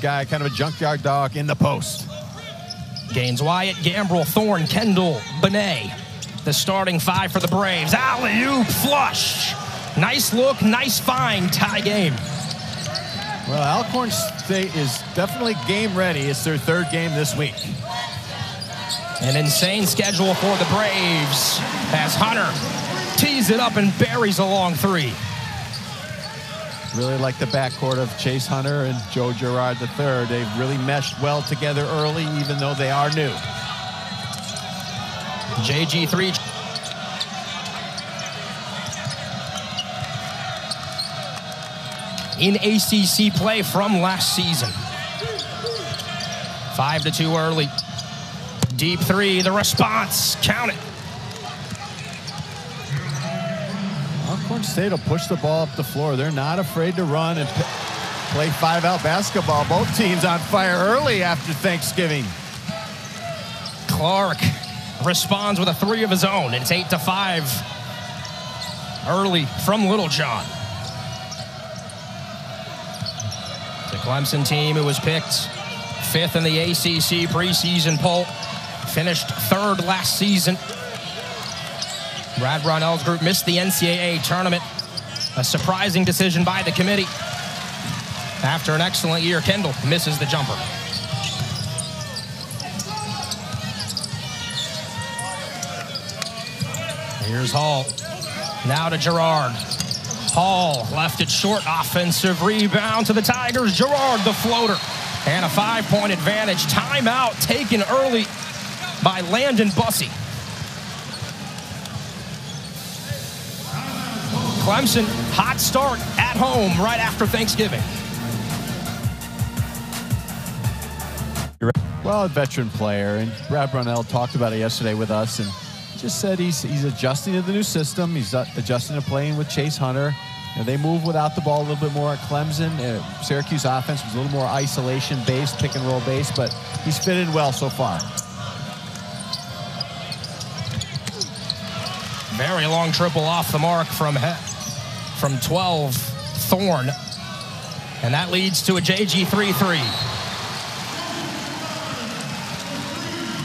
guy, kind of a junkyard dog in the post. Gaines Wyatt, Gambrell, Thorne, Kendall, Benet. The starting five for the Braves. Alley oop flush. Nice look, nice find, tie game. Well, Alcorn State is definitely game ready. It's their third game this week. An insane schedule for the Braves as Hunter tees it up and buries a long three. Really like the backcourt of Chase Hunter and Joe Girard III. They've really meshed well together early, even though they are new. JG3 in ACC play from last season. Five to two early. Deep three, the response, count it. Alcorn State will push the ball up the floor. They're not afraid to run and play five out basketball. Both teams on fire early after Thanksgiving. Clark responds with a three of his own. It's eight to five early from Littlejohn. The Clemson team who was picked fifth in the ACC preseason poll, finished third last season. Brad Brownell's group missed the NCAA tournament. A surprising decision by the committee. After an excellent year, Kendall misses the jumper. Here's Hall. Now to Girard. Hall left it short. Offensive rebound to the Tigers. Girard the floater. And a five point advantage. Timeout taken early by Landon Bussie. Clemson, hot start at home right after Thanksgiving. Well, a veteran player, and Brad Brownell talked about it yesterday with us, and just said he's he's adjusting to the new system. He's adjusting to playing with Chase Hunter. You know, they move without the ball a little bit more at Clemson. Uh, Syracuse offense was a little more isolation based, pick and roll based, but he's fitted well so far. Very long triple off the mark from from 12 Thorne, and that leads to a JG 3-3.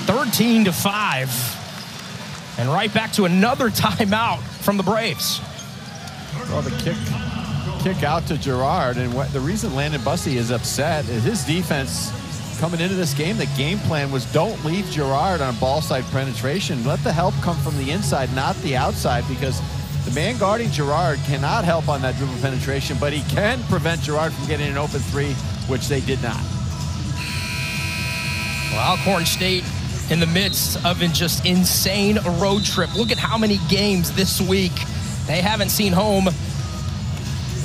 13 to 5. And right back to another timeout from the Braves. Well, the kick kick out to Girard, and what, the reason Landon Bussie is upset is his defense coming into this game. The game plan was don't leave Girard on ball side penetration. Let the help come from the inside, not the outside, because the man guarding Girard cannot help on that dribble penetration, but he can prevent Girard from getting an open three, which they did not. Well, Alcorn State in the midst of a just insane road trip. Look at how many games this week they haven't seen home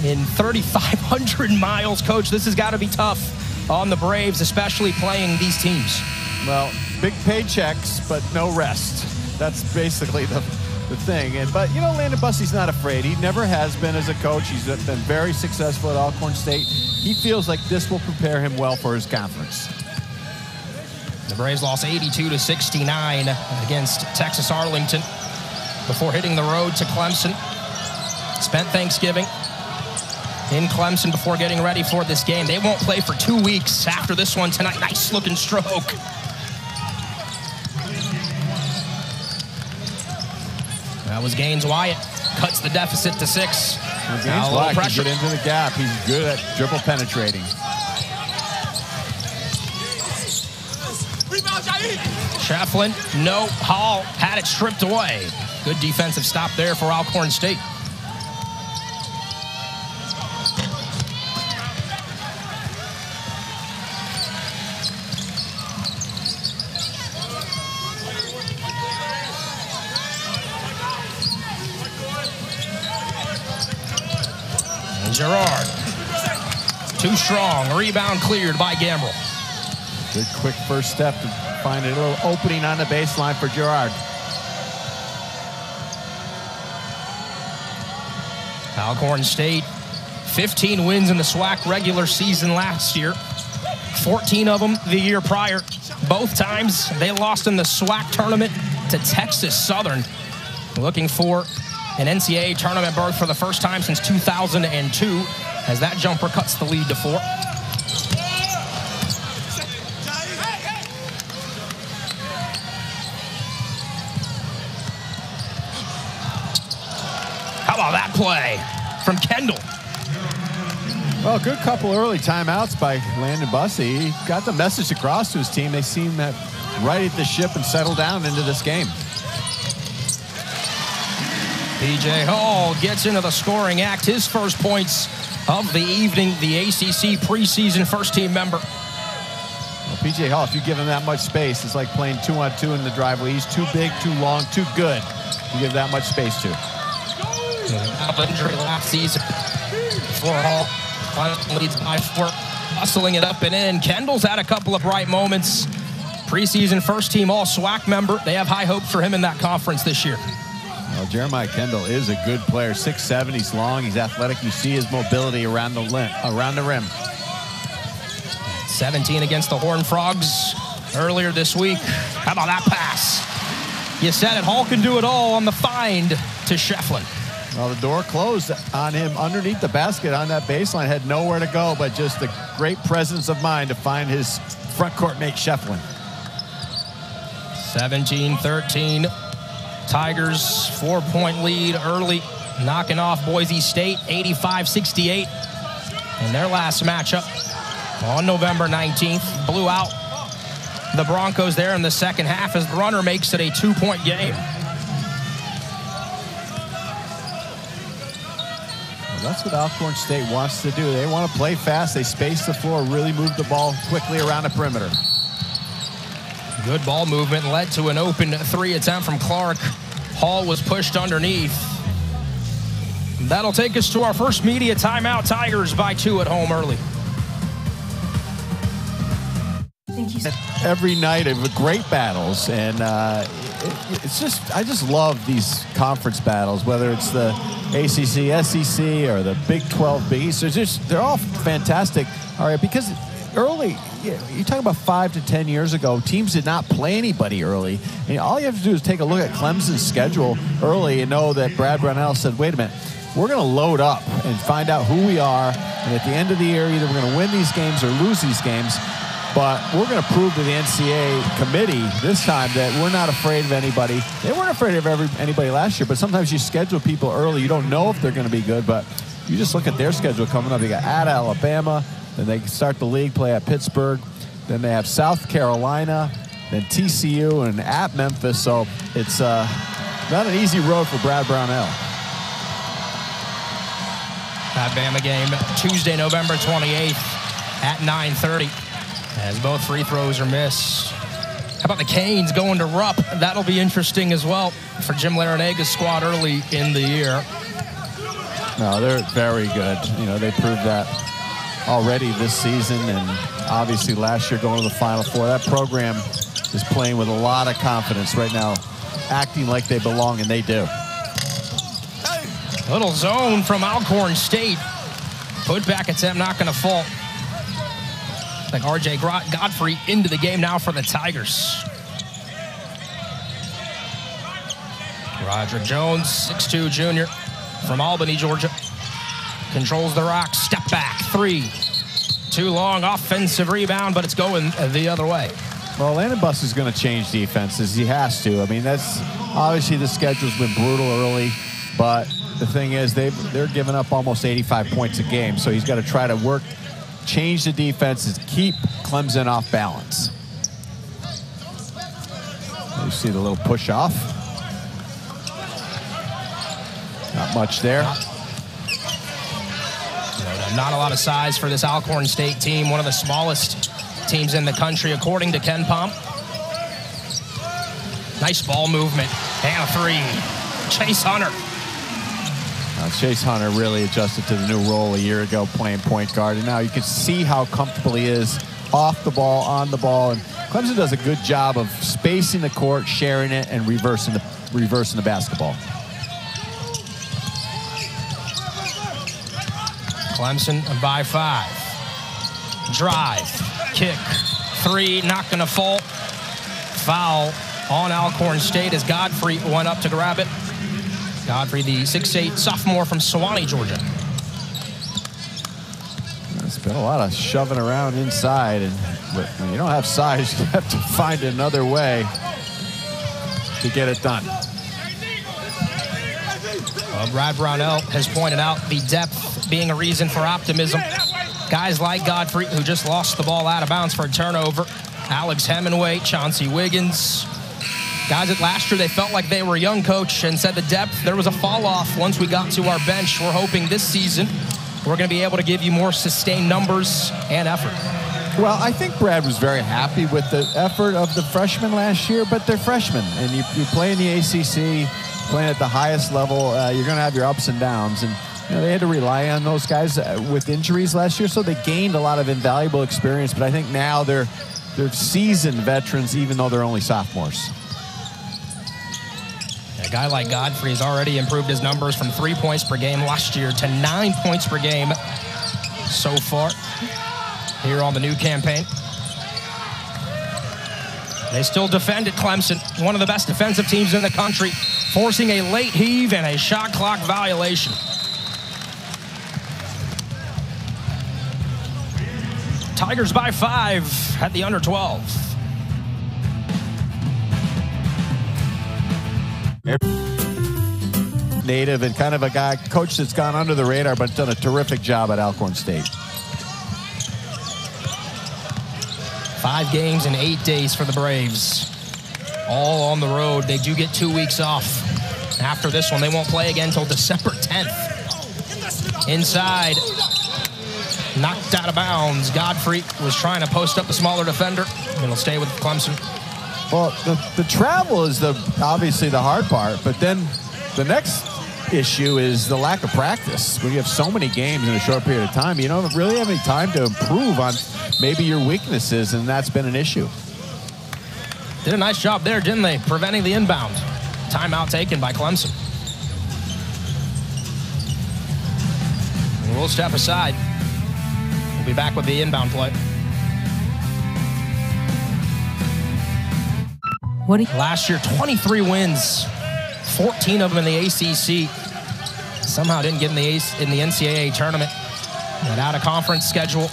in 3,500 miles. Coach, this has got to be tough on the Braves, especially playing these teams. Well, big paychecks, but no rest. That's basically the, the thing. And But, you know, Landon Bussie's not afraid. He never has been as a coach. He's been very successful at Alcorn State. He feels like this will prepare him well for his conference. The Braves lost 82 to 69 against Texas Arlington before hitting the road to Clemson. Spent Thanksgiving in Clemson before getting ready for this game. They won't play for two weeks after this one tonight. Nice looking stroke. That was Gaines Wyatt. Cuts the deficit to six. Well, Gaines Wyatt can get into the gap. He's good at dribble penetrating. Schieffelin, no. Hall had it stripped away. Good defensive stop there for Alcorn State. And Girard. Too strong. Rebound cleared by Gambrell. Good quick first step to find a little opening on the baseline for Girard. Alcorn State, 15 wins in the SWAC regular season last year, 14 of them the year prior. Both times they lost in the SWAC tournament to Texas Southern, looking for an NCAA tournament berth for the first time since 2002 as that jumper cuts the lead to four. How about that play from Kendall? Well, good couple early timeouts by Landon Bussie. He got the message across to his team. They seem that right at the ship and settle down into this game. PJ Hall gets into the scoring act. His first points of the evening, the ACC preseason first team member. Well, PJ Hall, if you give him that much space, it's like playing two on two in the driveway. He's too big, too long, too good. to give that much space to. Injury last season for Hall. Leads by four, hustling it up and in. Kendall's had a couple of bright moments. Preseason first team All SWAC member. They have high hopes for him in that conference this year. Well, Jeremiah Kendall is a good player. 6'7", he's long, he's athletic. You see his mobility around the rim, around the rim. 17 against the Horned Frogs earlier this week. How about that pass? You said it. Hall can do it all on the find to Schieffelin. Well, the door closed on him underneath the basket on that baseline. Had nowhere to go, but just the great presence of mind to find his front court mate, Schieffelin. 17-13. Tigers four-point lead early, knocking off Boise State 85-68 in their last matchup on November 19th. Blew out the Broncos there in the second half as the runner makes it a two-point game. That's what Alcorn State wants to do. They want to play fast. They space the floor, really move the ball quickly around the perimeter. Good ball movement led to an open three attempt from Clark. Hall was pushed underneath. That'll take us to our first media timeout. Tigers by two at home early. Every night of great battles, and uh, it, it's just I just love these conference battles, whether it's the ACC, SEC, or the Big 12, Big East. They're just they're all fantastic. All right, because early, you talk about five to ten years ago, teams did not play anybody early. And all you have to do is take a look at Clemson's schedule early and know that Brad Brownell said, "Wait a minute." We're going to load up and find out who we are. And at the end of the year, either we're going to win these games or lose these games. But we're going to prove to the NCAA committee this time that we're not afraid of anybody. They weren't afraid of every, anybody last year, but sometimes you schedule people early. You don't know if they're going to be good, but you just look at their schedule coming up. You got at Alabama, then they start the league play at Pittsburgh, then they have South Carolina, then TCU, and at Memphis. So it's uh, not an easy road for Brad Brownell. That Bama game Tuesday, November 28th at 9:30, as both free throws are missed. How about the Canes going to Rupp? That'll be interesting as well for Jim Larranaga's squad early in the year. No, they're very good. You know, they proved that already this season, and obviously last year going to the Final Four. That program is playing with a lot of confidence right now, acting like they belong, and they do. Little zone from Alcorn State. Put back attempt, not going to fall. Like RJ Godfrey into the game now for the Tigers. Roger Jones, 6'2 junior from Albany, Georgia. Controls the rock, step back, three. Too long, offensive rebound, but it's going the other way. Well, Landon Bus is going to change defenses. He has to. I mean, that's obviously the schedule's been brutal early, but the thing is they they're giving up almost 85 points a game, so he's got to try to work, change the defenses, keep Clemson off balance. You see the little push off. Not much there. Not a lot of size for this Alcorn State team, one of the smallest teams in the country, according to Ken KenPom. Nice ball movement. And a three. Chase Hunter. Uh, Chase Hunter really adjusted to the new role a year ago playing point guard. And now you can see how comfortable he is off the ball, on the ball. And Clemson does a good job of spacing the court, sharing it, and reversing the, reversing the basketball. Clemson by five. Drive, kick, three, not going to fall. Foul on Alcorn State as Godfrey went up to grab it. Godfrey, the 6'8 sophomore from Suwanee, Georgia. It's been a lot of shoving around inside, and but when you don't have size, you have to find another way to get it done. Uh, Brad Brownell has pointed out the depth being a reason for optimism. Guys like Godfrey, who just lost the ball out of bounds for a turnover. Alex Hemenway, Chauncey Wiggins. Guys that last year they felt like they were a young coach and said the depth, there was a fall off once we got to our bench. We're hoping this season we're going to be able to give you more sustained numbers and effort. Well, I think Brad was very happy with the effort of the freshmen last year, but they're freshmen, and you, you play in the ACC, playing at the highest level. Uh, you're going to have your ups and downs, and you know, they had to rely on those guys uh, with injuries last year, so they gained a lot of invaluable experience. But I think now they're they're seasoned veterans, even though they're only sophomores. A guy like Godfrey has already improved his numbers from three points per game last year to nine points per game so far here on the new campaign. They still defend at Clemson, one of the best defensive teams in the country, forcing a late heave and a shot clock violation. Tigers by five at the under 12. Native and kind of a guy, coach that's gone under the radar, but done a terrific job at Alcorn State. Five games in eight days for the Braves. All on the road. They do get two weeks off. After this one, they won't play again until December 10th. Inside, knocked out of bounds. Godfrey was trying to post up a smaller defender. It'll stay with Clemson. Well, the, the travel is the obviously the hard part, but then the next issue is the lack of practice. When you have so many games in a short period of time, you don't really have any time to improve on maybe your weaknesses, and that's been an issue. Did a nice job there, didn't they? Preventing the inbound. Timeout taken by Clemson. we'll step aside. We'll be back with the inbound play. What Last year, 23 wins, 14 of them in the ACC. Somehow didn't get in the in the NCAA tournament. That out of conference schedule,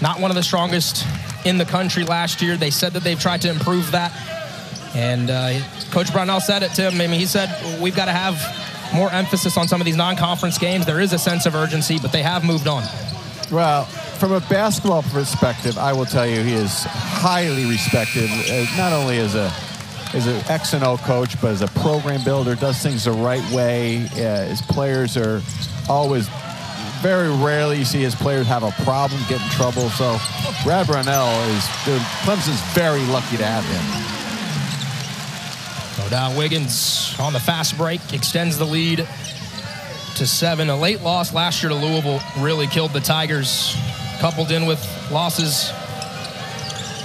not one of the strongest in the country last year. They said that they've tried to improve that, and uh, Coach Brownell said it to him. I mean, he said we've got to have more emphasis on some of these non-conference games. There is a sense of urgency, but they have moved on. Well, from a basketball perspective, I will tell you he is highly respected, uh, not only as a as an X and O coach, but as a program builder, does things the right way. Uh, his players are always very rarely you see his players have a problem, get in trouble. So Brad Brownell is Clemson's very lucky to have him. Go down uh, Wiggins on the fast break, extends the lead to seven. A late loss last year to Louisville really killed the Tigers, coupled in with losses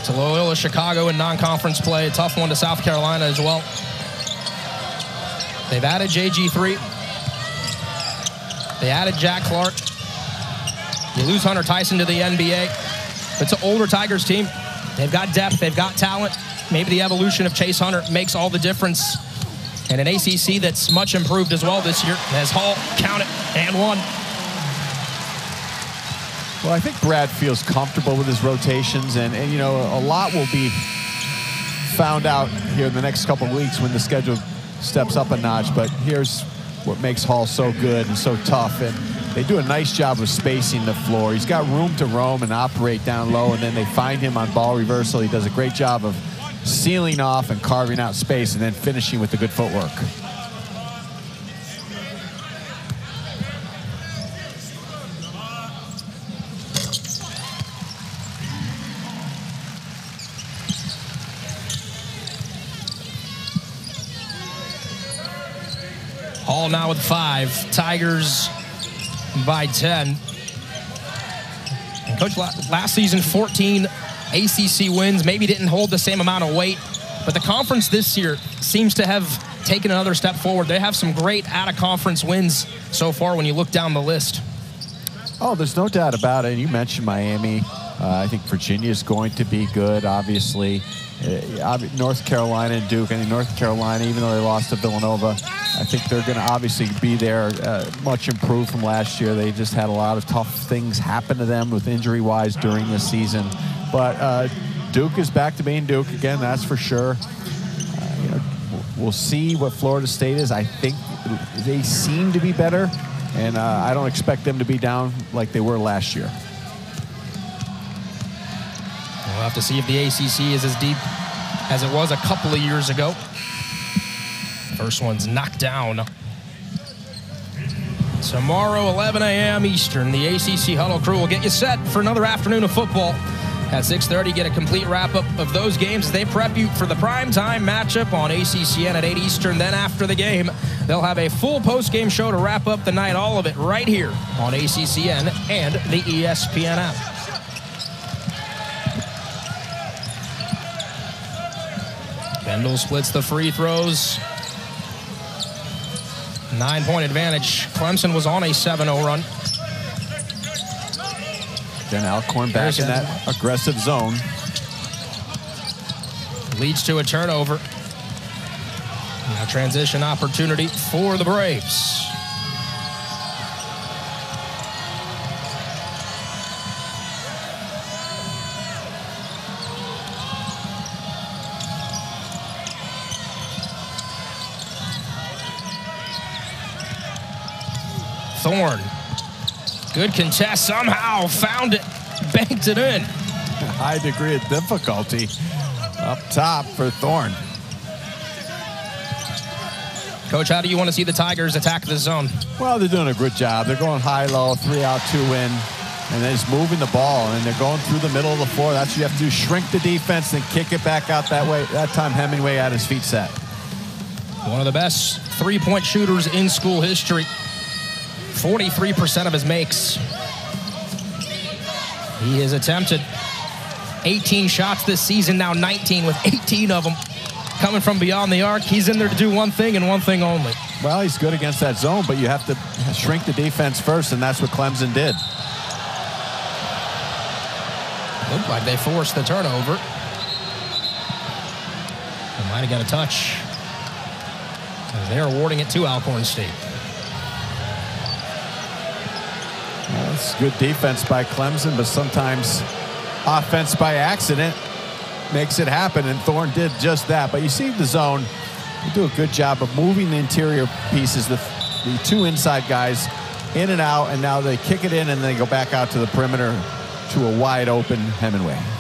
to Loyola Chicago in non-conference play. A tough one to South Carolina as well. They've added JG3. They added Jack Clark. You lose Hunter Tyson to the NBA. It's an older Tigers team. They've got depth. They've got talent. Maybe the evolution of Chase Hunter makes all the difference. And an ACC that's much improved as well this year as Hall counted and one. Well, I think Brad feels comfortable with his rotations, and, and you know, a lot will be found out here in the next couple weeks when the schedule steps up a notch. But here's what makes Hall so good and so tough. And they do a nice job of spacing the floor. He's got room to roam and operate down low, and then they find him on ball reversal. He does a great job of sealing off and carving out space and then finishing with the good footwork. Hall now with five. Tigers by 10. And Coach, last season, 14 ACC wins. Maybe didn't hold the same amount of weight, but the conference this year seems to have taken another step forward. They have some great out-of-conference wins so far when you look down the list. Oh, there's no doubt about it. You mentioned Miami. Uh, I think Virginia is going to be good, obviously. Uh, North Carolina and Duke. I mean, North Carolina, even though they lost to Villanova, I think they're going to obviously be there, uh, much improved from last year. They just had a lot of tough things happen to them with injury-wise during this season. But uh, Duke is back to being Duke again, that's for sure. Uh, you know, we'll see what Florida State is. I think they seem to be better, and uh, I don't expect them to be down like they were last year. We'll have to see if the ACC is as deep as it was a couple of years ago. First one's knocked down. Tomorrow, 11 a.m. Eastern, the ACC Huddle crew will get you set for another afternoon of football. At 6.30, get a complete wrap-up of those games they prep you for the primetime matchup on ACCN at 8 Eastern. Then after the game, they'll have a full post-game show to wrap up the night, all of it right here on ACCN and the ESPN app. Kendall splits the free throws. Nine point advantage. Clemson was on a 7 0 run. Then Alcorn back in that aggressive zone. Leads to a turnover. Now transition opportunity for the Braves. Good contest somehow. Found it. Banked it in. High degree of difficulty up top for Thorne. Coach, how do you want to see the Tigers attack the zone? Well, they're doing a good job. They're going high low, three out, two in, and they're just moving the ball, and they're going through the middle of the floor. That's what you have to do. Shrink the defense, then kick it back out that way. That time, Hemenway had his feet set. One of the best three-point shooters in school history. 43% of his makes. He has attempted 18 shots this season, now 19 with 18 of them coming from beyond the arc. He's in there to do one thing and one thing only. Well, he's good against that zone, but you have to shrink the defense first, and that's what Clemson did. Looked like they forced the turnover. They might have got a touch. They're awarding it to Alcorn State. Good defense by Clemson, but sometimes offense by accident makes it happen, and Thorne did just that. But you see the zone, they do a good job of moving the interior pieces, the, the two inside guys in and out, and now they kick it in and they go back out to the perimeter to a wide open Hemenway.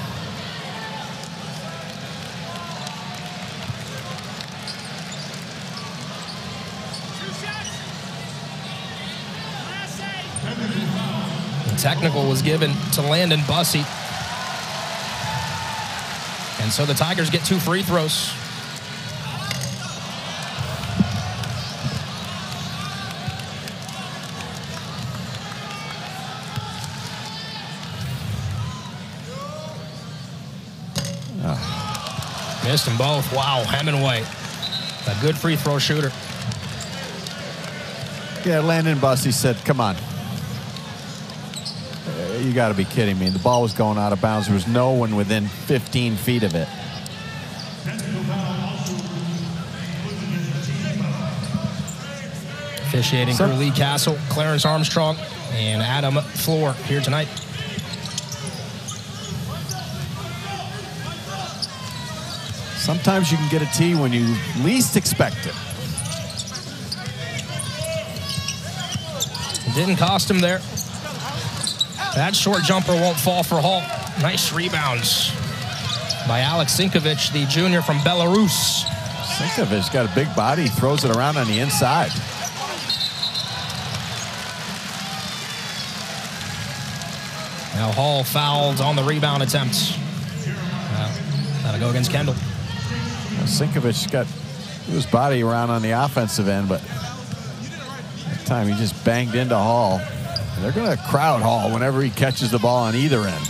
Technical was given to Landon Bussie. And so the Tigers get two free throws. Oh. Missed them both. Wow, Hemenway. A good free throw shooter. Yeah, Landon Bussie said, come on, you got to be kidding me. The ball was going out of bounds. There was no one within 15 feet of it. Officiating crew Lee Castle, Clarence Armstrong, and Adam Floor here tonight. Sometimes you can get a tee when you least expect. It didn't cost him there. That short jumper won't fall for Hall. Nice rebounds by Alex Sinkovich, the junior from Belarus. Sinkovich got a big body, throws it around on the inside. Now Hall fouled on the rebound attempt. Uh, that'll go against Kendall. Well, Sinkovich got his body around on the offensive end, but that time he just banged into Hall. They're going to crowd Hall whenever he catches the ball on either end.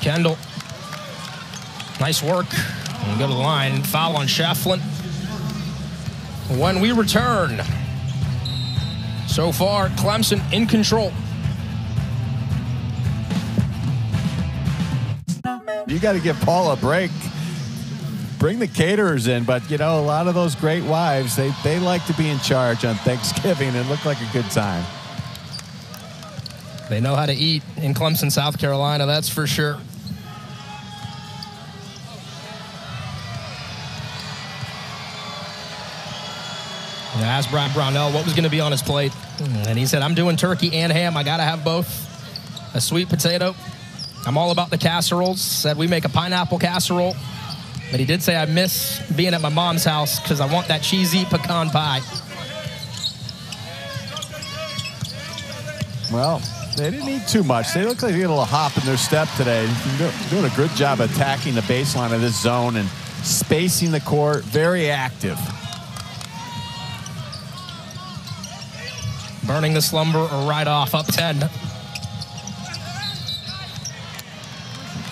Kendall Nice work. And go to the line. Foul on Schieffelin. When we return, so far, Clemson in control. You got to give Paul a break. Bring the caterers in, but you know, a lot of those great wives, they, they like to be in charge on Thanksgiving and look like a good time. They know how to eat in Clemson, South Carolina, that's for sure. Asked Brownell what was going to be on his plate, and he said, I'm doing turkey and ham. I got to have both. A sweet potato. I'm all about the casseroles. Said we make a pineapple casserole. But he did say, I miss being at my mom's house because I want that cheesy pecan pie. Well, they didn't eat too much. They look like they get a little hop in their step today. Doing a good job attacking the baseline of this zone and spacing the court. Very active. Burning the slumber right off, up 10.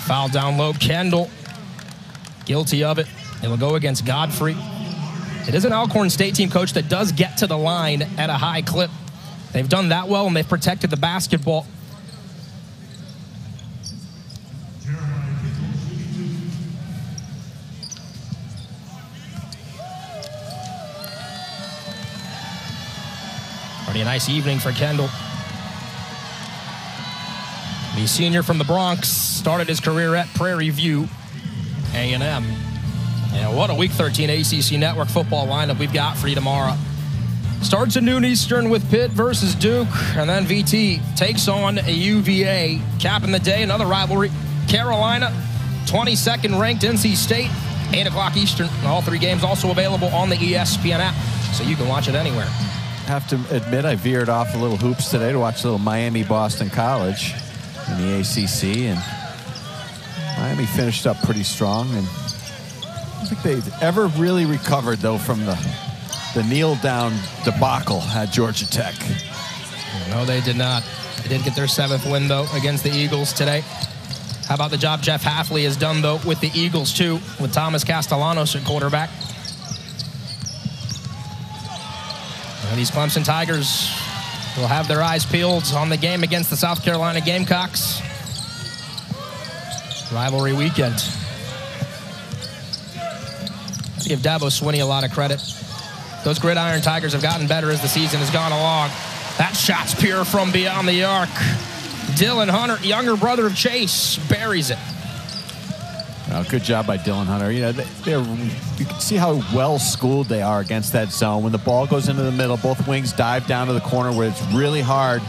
Foul down low. Kendall guilty of it. It will go against Godfrey. It is an Alcorn State team coach that does get to the line at a high clip. They've done that well and they've protected the basketball. Pretty nice evening for Kendall. The senior from the Bronx started his career at Prairie View A&M. And what a Week 13 ACC Network football lineup we've got for you tomorrow. Starts at noon Eastern with Pitt versus Duke, and then VT takes on a UVA. Capping the day, another rivalry. Carolina, 22nd ranked NC State, 8 o'clock Eastern. All three games also available on the ESPN app, so you can watch it anywhere. Have to admit, I veered off a little hoops today to watch a little Miami Boston College in the ACC, and Miami finished up pretty strong. And I don't think they've ever really recovered though from the the kneel down debacle at Georgia Tech. No, they did not. They did get their seventh win though against the Eagles today. How about the job Jeff Hafley has done though with the Eagles too, with Thomas Castellanos at quarterback. And these Clemson Tigers will have their eyes peeled on the game against the South Carolina Gamecocks. Rivalry weekend. Give Dabo Swinney a lot of credit. Those Gridiron Tigers have gotten better as the season has gone along. That shot's pure from beyond the arc. Dillon Hunter, younger brother of Chase, buries it. Well, good job by Dillon Hunter. You know, they're, you can see how well schooled they are against that zone. When the ball goes into the middle, both wings dive down to the corner where it's really hard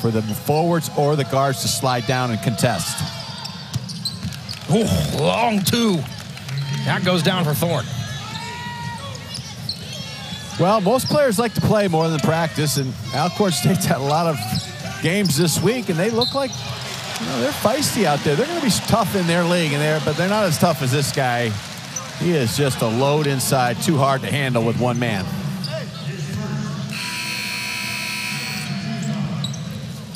for the forwards or the guards to slide down and contest. Ooh, long two. That goes down for Thorne. Well, most players like to play more than practice, and Alcorn State's had a lot of games this week, and they look like you know, they're feisty out there. They're going to be tough in their league, and there, but they're not as tough as this guy. He is just a load inside, too hard to handle with one man.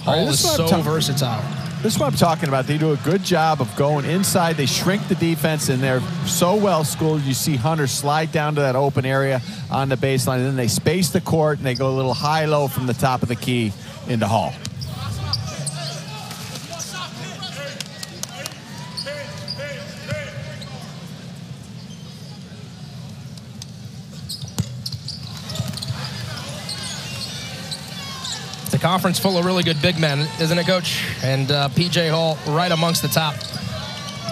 Hall is so versatile. This is what I'm talking about. They do a good job of going inside. They shrink the defense, and they're so well schooled. You see Hunter slide down to that open area on the baseline, and then they space the court, and they go a little high-low from the top of the key into Hall. Conference full of really good big men, isn't it, Coach? And uh, PJ Hall right amongst the top.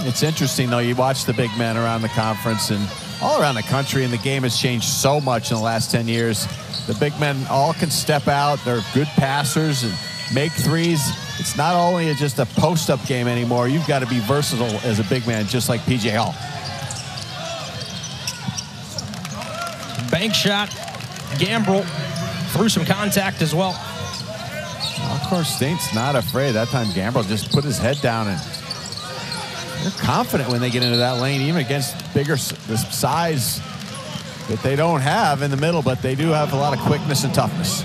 It's interesting, though. You watch the big men around the conference and all around the country, and the game has changed so much in the last 10 years. The big men all can step out. They're good passers and make threes. It's not only just a post-up game anymore. You've got to be versatile as a big man, just like PJ Hall. Bank shot. Gambrell through some contact as well. Alcorn State's not afraid. That time Gambrell just put his head down and they're confident when they get into that lane, even against bigger the size that they don't have in the middle, but they do have a lot of quickness and toughness.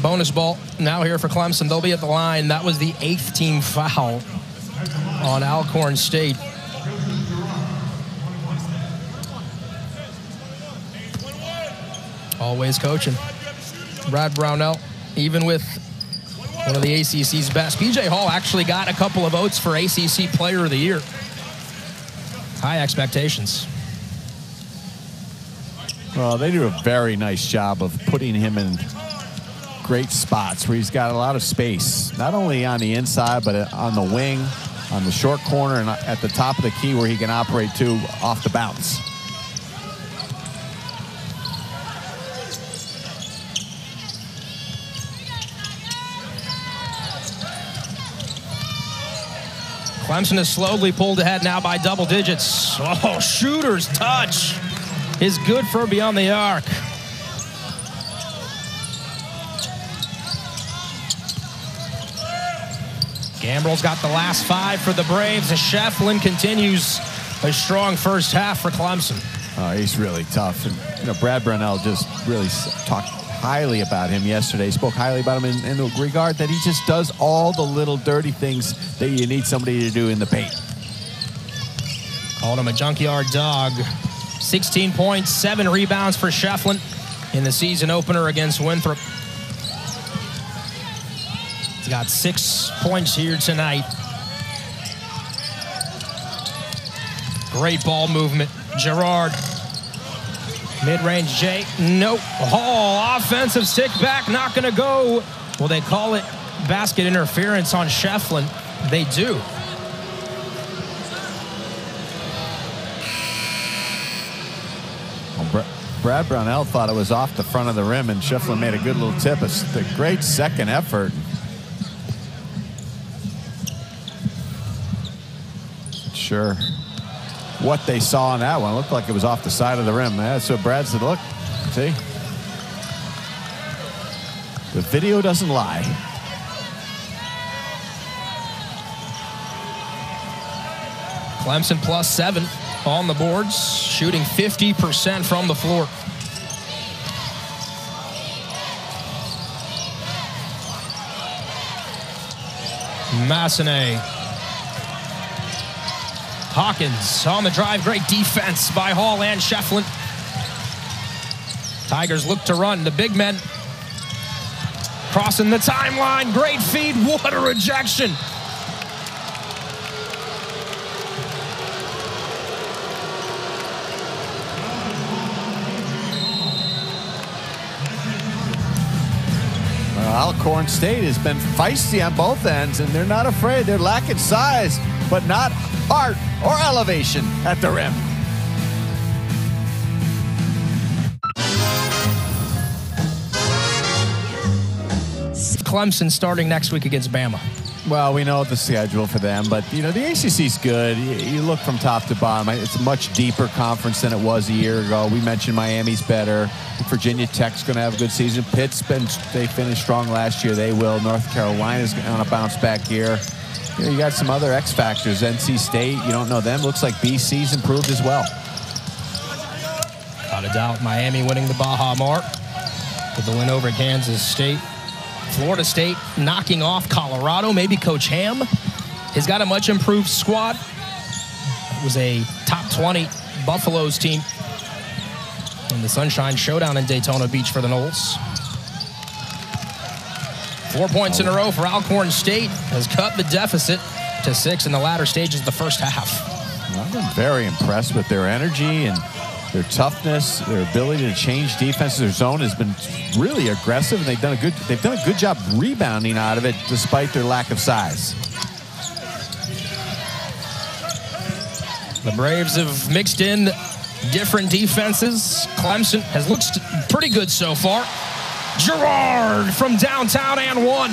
Bonus ball now here for Clemson. They'll be at the line. That was the eighth team foul on Alcorn State. Always coaching. Brad Brownell, even with one of the ACC's best. PJ Hall actually got a couple of votes for ACC Player of the Year. High expectations. Well, they do a very nice job of putting him in great spots where he's got a lot of space, not only on the inside, but on the wing, on the short corner, and at the top of the key where he can operate too off the bounce. Clemson has slowly pulled ahead now by double digits. Oh, shooter's touch is good for beyond the arc. Gambrell's got the last five for the Braves. And Schieffelin continues a strong first half for Clemson. Oh, he's really tough. And, you know, Brad Brownell just really talked highly about him yesterday. Spoke highly about him in, in, the regard that he just does all the little dirty things that you need somebody to do in the paint. Called him a junkyard dog. 16 points, seven rebounds for Schieffelin in the season opener against Winthrop. He's got six points here tonight. Great ball movement. Girard Mid-range J, nope. Hall, offensive stick back, not to go. Well, they call it basket interference on Schieffelin. They do. Well, Brad Brownell thought it was off the front of the rim, and Schieffelin made a good little tip. It's a great second effort. Sure what they saw on that one. It looked like it was off the side of the rim. That's what Brad said. Look, see? The video doesn't lie. Clemson plus seven on the boards, shooting 50% from the floor. Massenet Hawkins on the drive. Great defense by Hall and Schieffelin. Tigers look to run. The big men crossing the timeline. Great feed. What a rejection. Alcorn State has been feisty on both ends, and they're not afraid. They're lacking size, but not art or elevation at the rim. Clemson starting next week against Bama. Well, we know the schedule for them, but you know the ACC's good. You, look from top to bottom; it's a much deeper conference than it was a year ago. We mentioned Miami's better. Virginia Tech's going to have a good season. Pitt's been they finished strong last year; they will. North Carolina's on a bounce back year you, know, you got some other X factors. NC State, you don't know them. Looks like BC's improved as well. Without a doubt, Miami winning the Baha Mar with the win over Kansas State. Florida State knocking off Colorado. Maybe Coach Ham has got a much improved squad. It was a top 20 Buffaloes team in the Sunshine Showdown in Daytona Beach for the Noles. Four points in a row for Alcorn State has cut the deficit to six in the latter stages of the first half. I've been very impressed with their energy and their toughness, their ability to change defenses. Their zone has been really aggressive, and they've done a good they've done a good job rebounding out of it despite their lack of size. The Braves have mixed in different defenses. Clemson has looked pretty good so far. Girard from downtown and one.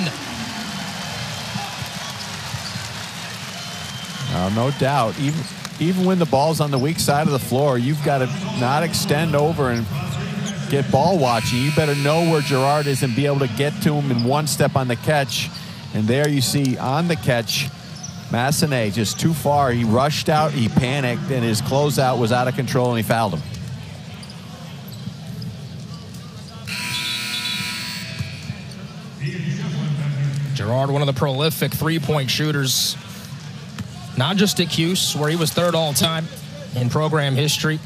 Uh, no doubt. Even even when the ball's on the weak side of the floor, you've got to not extend over and get ball watching. You better know where Girard is and be able to get to him in one step on the catch. And there you see on the catch, Massenet just too far. He rushed out, he panicked, and his closeout was out of control, and he fouled him. Girard, one of the prolific three-point shooters, not just at Cuse, where he was third all-time in program history.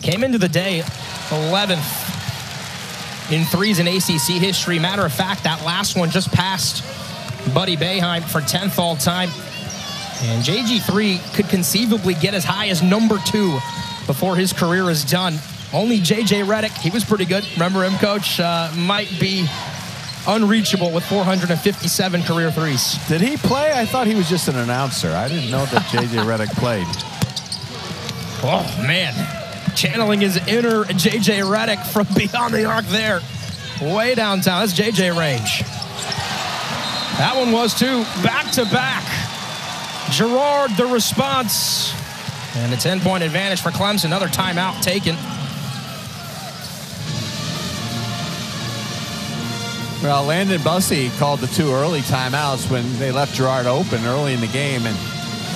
Came into the day 11th in threes in ACC history. Matter of fact, that last one just passed Buddy Boeheim for 10th all time. And JG3 could conceivably get as high as number two before his career is done. Only JJ Redick, he was pretty good. Remember him, coach? Uh, might be unreachable with 457 career threes. Did he play? I thought he was just an announcer. I didn't know that JJ Redick played. Oh, man. Channeling his inner JJ Redick from beyond the arc there. Way downtown. That's JJ range. That one was too. Back to back. Girard, the response. And a 10 point advantage for Clemson. Another timeout taken. Well, Landon Bussie called the two early timeouts when they left Girard open early in the game, and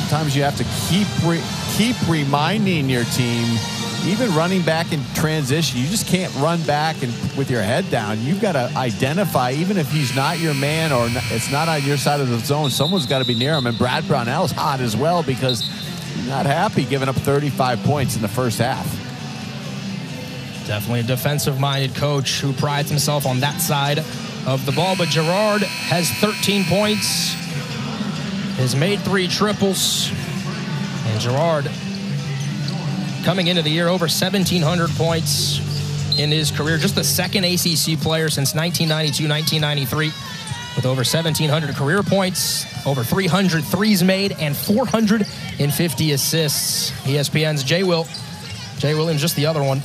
sometimes you have to keep re- keep reminding your team, even running back in transition, you just can't run back and with your head down. You've got to identify, even if he's not your man or it's not on your side of the zone, someone's got to be near him. And Brad Brownell's hot as well because not happy giving up 35 points in the first half. Definitely a defensive-minded coach who prides himself on that side of the ball. But Girard has 13 points, has made three triples, and Girard coming into the year over 1,700 points in his career. Just the second ACC player since 1992, 1993 with over 1,700 career points, over 300 threes made, and 450 assists. ESPN's Jay Will. Jay Williams, just the other one.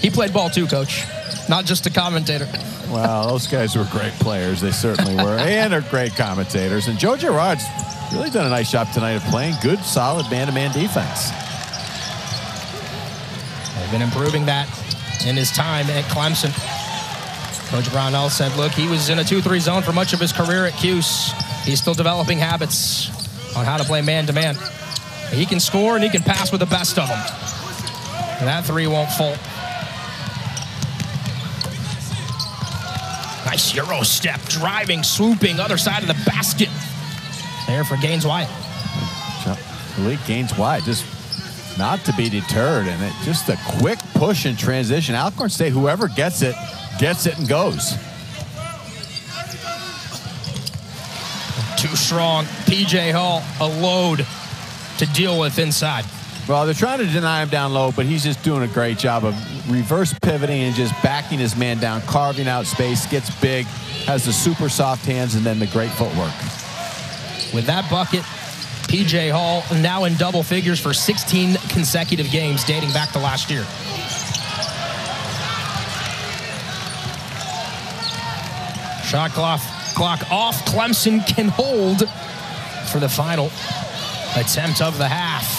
He played ball too, coach, not just a commentator. Well, those guys were great players. They certainly were, and are great commentators. And Joe Girard's really done a nice job tonight of playing good, solid man-to-man defense. They've been improving that in his time at Clemson. Coach Brownell said, look, he was in a 2-3 zone for much of his career at Cuse. He's still developing habits on how to play man-to-man. He can score and he can pass with the best of them. And that three won't fall. Nice Euro step, driving, swooping, other side of the basket. There for Gaines Wyatt. Malik Gaines Wyatt just not to be deterred, and it just a quick push in transition. Alcorn State, whoever gets it, gets it and goes. Too strong. PJ Hall, a load to deal with inside. Well, they're trying to deny him down low, but he's just doing a great job of reverse pivoting and just backing his man down, carving out space, gets big, has the super soft hands, and then the great footwork. With that bucket, PJ Hall now in double figures for 16 consecutive games dating back to last year. Shot clock, clock off. Clemson can hold for the final attempt of the half.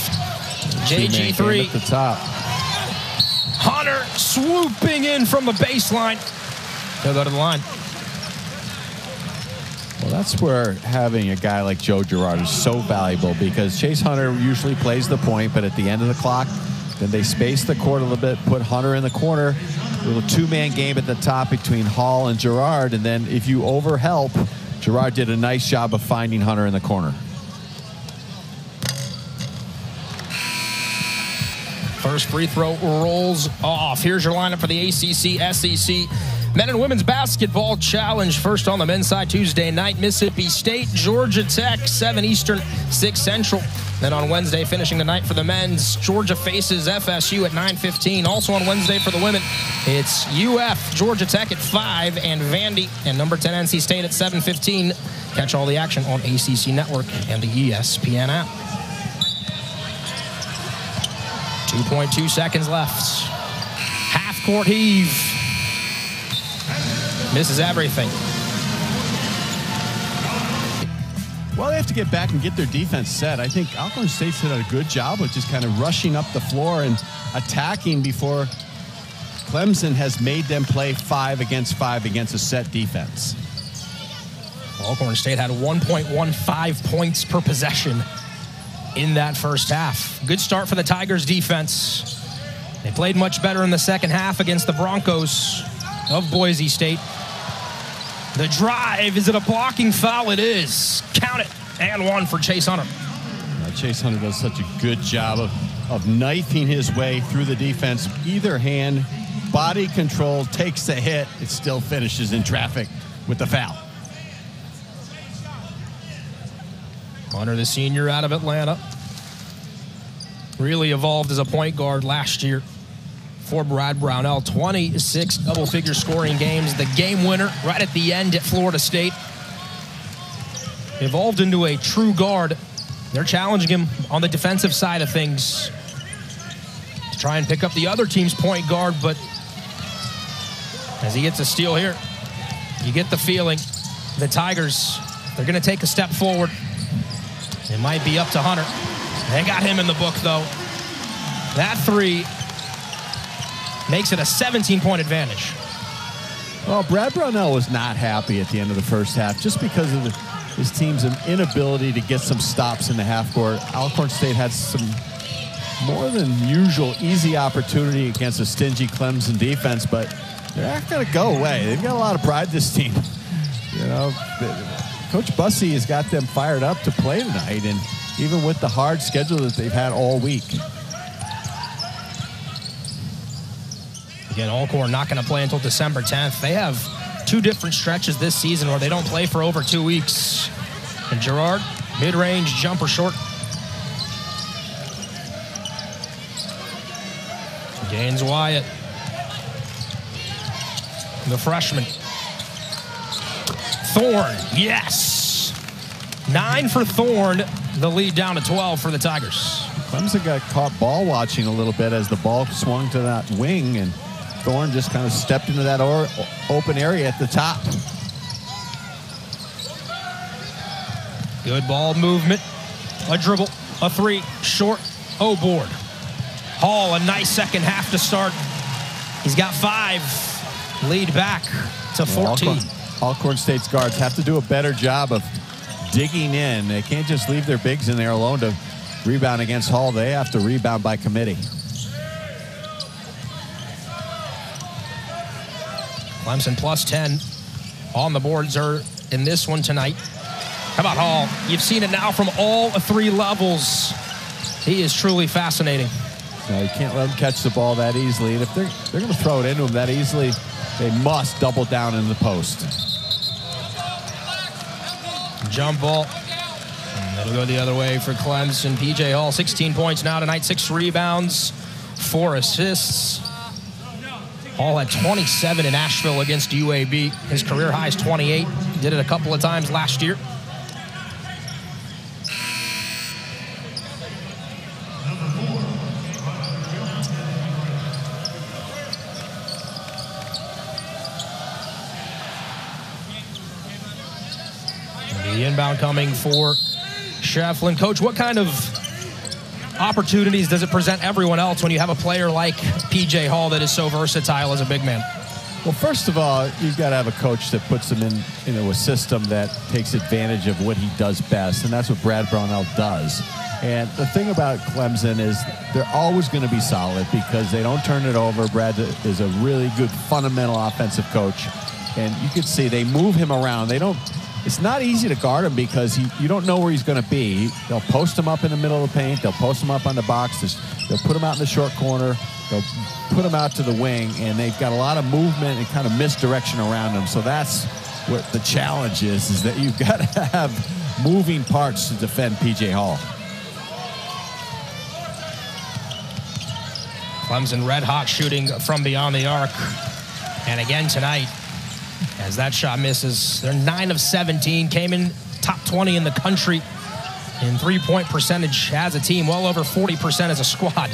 JG3 at the top. Hunter swooping in from the baseline. He'll go to the line. Well, that's where having a guy like Joe Girard is so valuable because Chase Hunter usually plays the point, but at the end of the clock, then they space the court a little bit, put Hunter in the corner, a little two-man game at the top between Hall and Girard, and then if you overhelp, Girard did a nice job of finding Hunter in the corner. First free throw rolls off. Here's your lineup for the ACC SEC Men and Women's Basketball Challenge. First on the men's side Tuesday night, Mississippi State, Georgia Tech, 7 Eastern, 6 Central. Then on Wednesday, finishing the night for the men's, Georgia faces FSU at 9:15. Also on Wednesday for the women, it's UF, Georgia Tech at 5, and Vandy and number 10 NC State at 7:15. Catch all the action on ACC Network and the ESPN app. 2.2 seconds left. Half court heave. Misses everything. Well, they have to get back and get their defense set. I think Alcorn State's did a good job of just kind of rushing up the floor and attacking before Clemson has made them play five against five against a set defense. Alcorn State had 1.15 points per possession in that first half. Good start for the Tigers defense. They played much better in the second half against the Broncos of Boise State. The drive, is it a blocking foul? It is. Count it. And one for Chase Hunter. Chase Hunter does such a good job of, of knifing his way through the defense. Either hand, body control, takes the hit. It still finishes in traffic with the foul. Hunter, the senior out of Atlanta, really evolved as a point guard last year for Brad Brownell. 26 double figure scoring games. The game winner right at the end at Florida State. Evolved into a true guard. They're challenging him on the defensive side of things to try and pick up the other team's point guard, but as he gets a steal here, you get the feeling the Tigers, they're going to take a step forward. It might be up to Hunter. They got him in the book, though. That three makes it a 17 point advantage. Well, Brad Brownell was not happy at the end of the first half just because of the, his team's inability to get some stops in the half court. Alcorn State had some more than usual easy opportunity against a stingy Clemson defense, but they're not going to go away. They've got a lot of pride, this team. You know, Coach Bussie has got them fired up to play tonight, and even with the hard schedule that they've had all week. Again, Alcorn not going to play until December 10th. They have two different stretches this season where they don't play for over two weeks. And Girard, mid-range jumper short. Gaines Wyatt. The freshman. Thorne, yes. Nine for Thorne, the lead down to 12 for the Tigers. Clemson got caught ball watching a little bit as the ball swung to that wing, and Thorne just kind of stepped into that or, open area at the top. Good ball movement. A dribble, a three, short, oh board. Hall, a nice second half to start. He's got five. Lead back to 14. Alcorn, State's guards have to do a better job of digging in. They can't just leave their bigs in there alone to rebound against Hall. They have to rebound by committee. Clemson plus 10 on the boards are in this one tonight. How about Hall? You've seen it now from all three levels. He is truly fascinating. No, you can't let him catch the ball that easily. And if they're, they're going to throw it into him that easily, they must double down in the post. Jump ball. That'll go the other way for Clemson. PJ Hall, 16 points now tonight, six rebounds, four assists. Hall had 27 in Asheville against UAB. His career high is 28. Did it a couple of times last year. Inbound coming for Schieffelin. Coach, what kind of opportunities does it present everyone else when you have a player like PJ Hall that is so versatile as a big man? Well, first of all, you've got to have a coach that puts him in into a system that takes advantage of what he does best, and that's what Brad Brownell does. And the thing about Clemson is they're always going to be solid because they don't turn it over. Brad is a really good fundamental offensive coach, and you can see they move him around. They don't. It's not easy to guard him because he, you don't know where he's going to be. They'll post him up in the middle of the paint. They'll post him up on the box. They'll put him out in the short corner. They'll put him out to the wing, and they've got a lot of movement and kind of misdirection around him. So that's what the challenge is: is that you've got to have moving parts to defend PJ Hall. Clemson red hot shooting from beyond the arc. And again tonight, as that shot misses, they're 9 of 17, came in top 20 in the country in three point percentage as a team, well over 40% as a squad.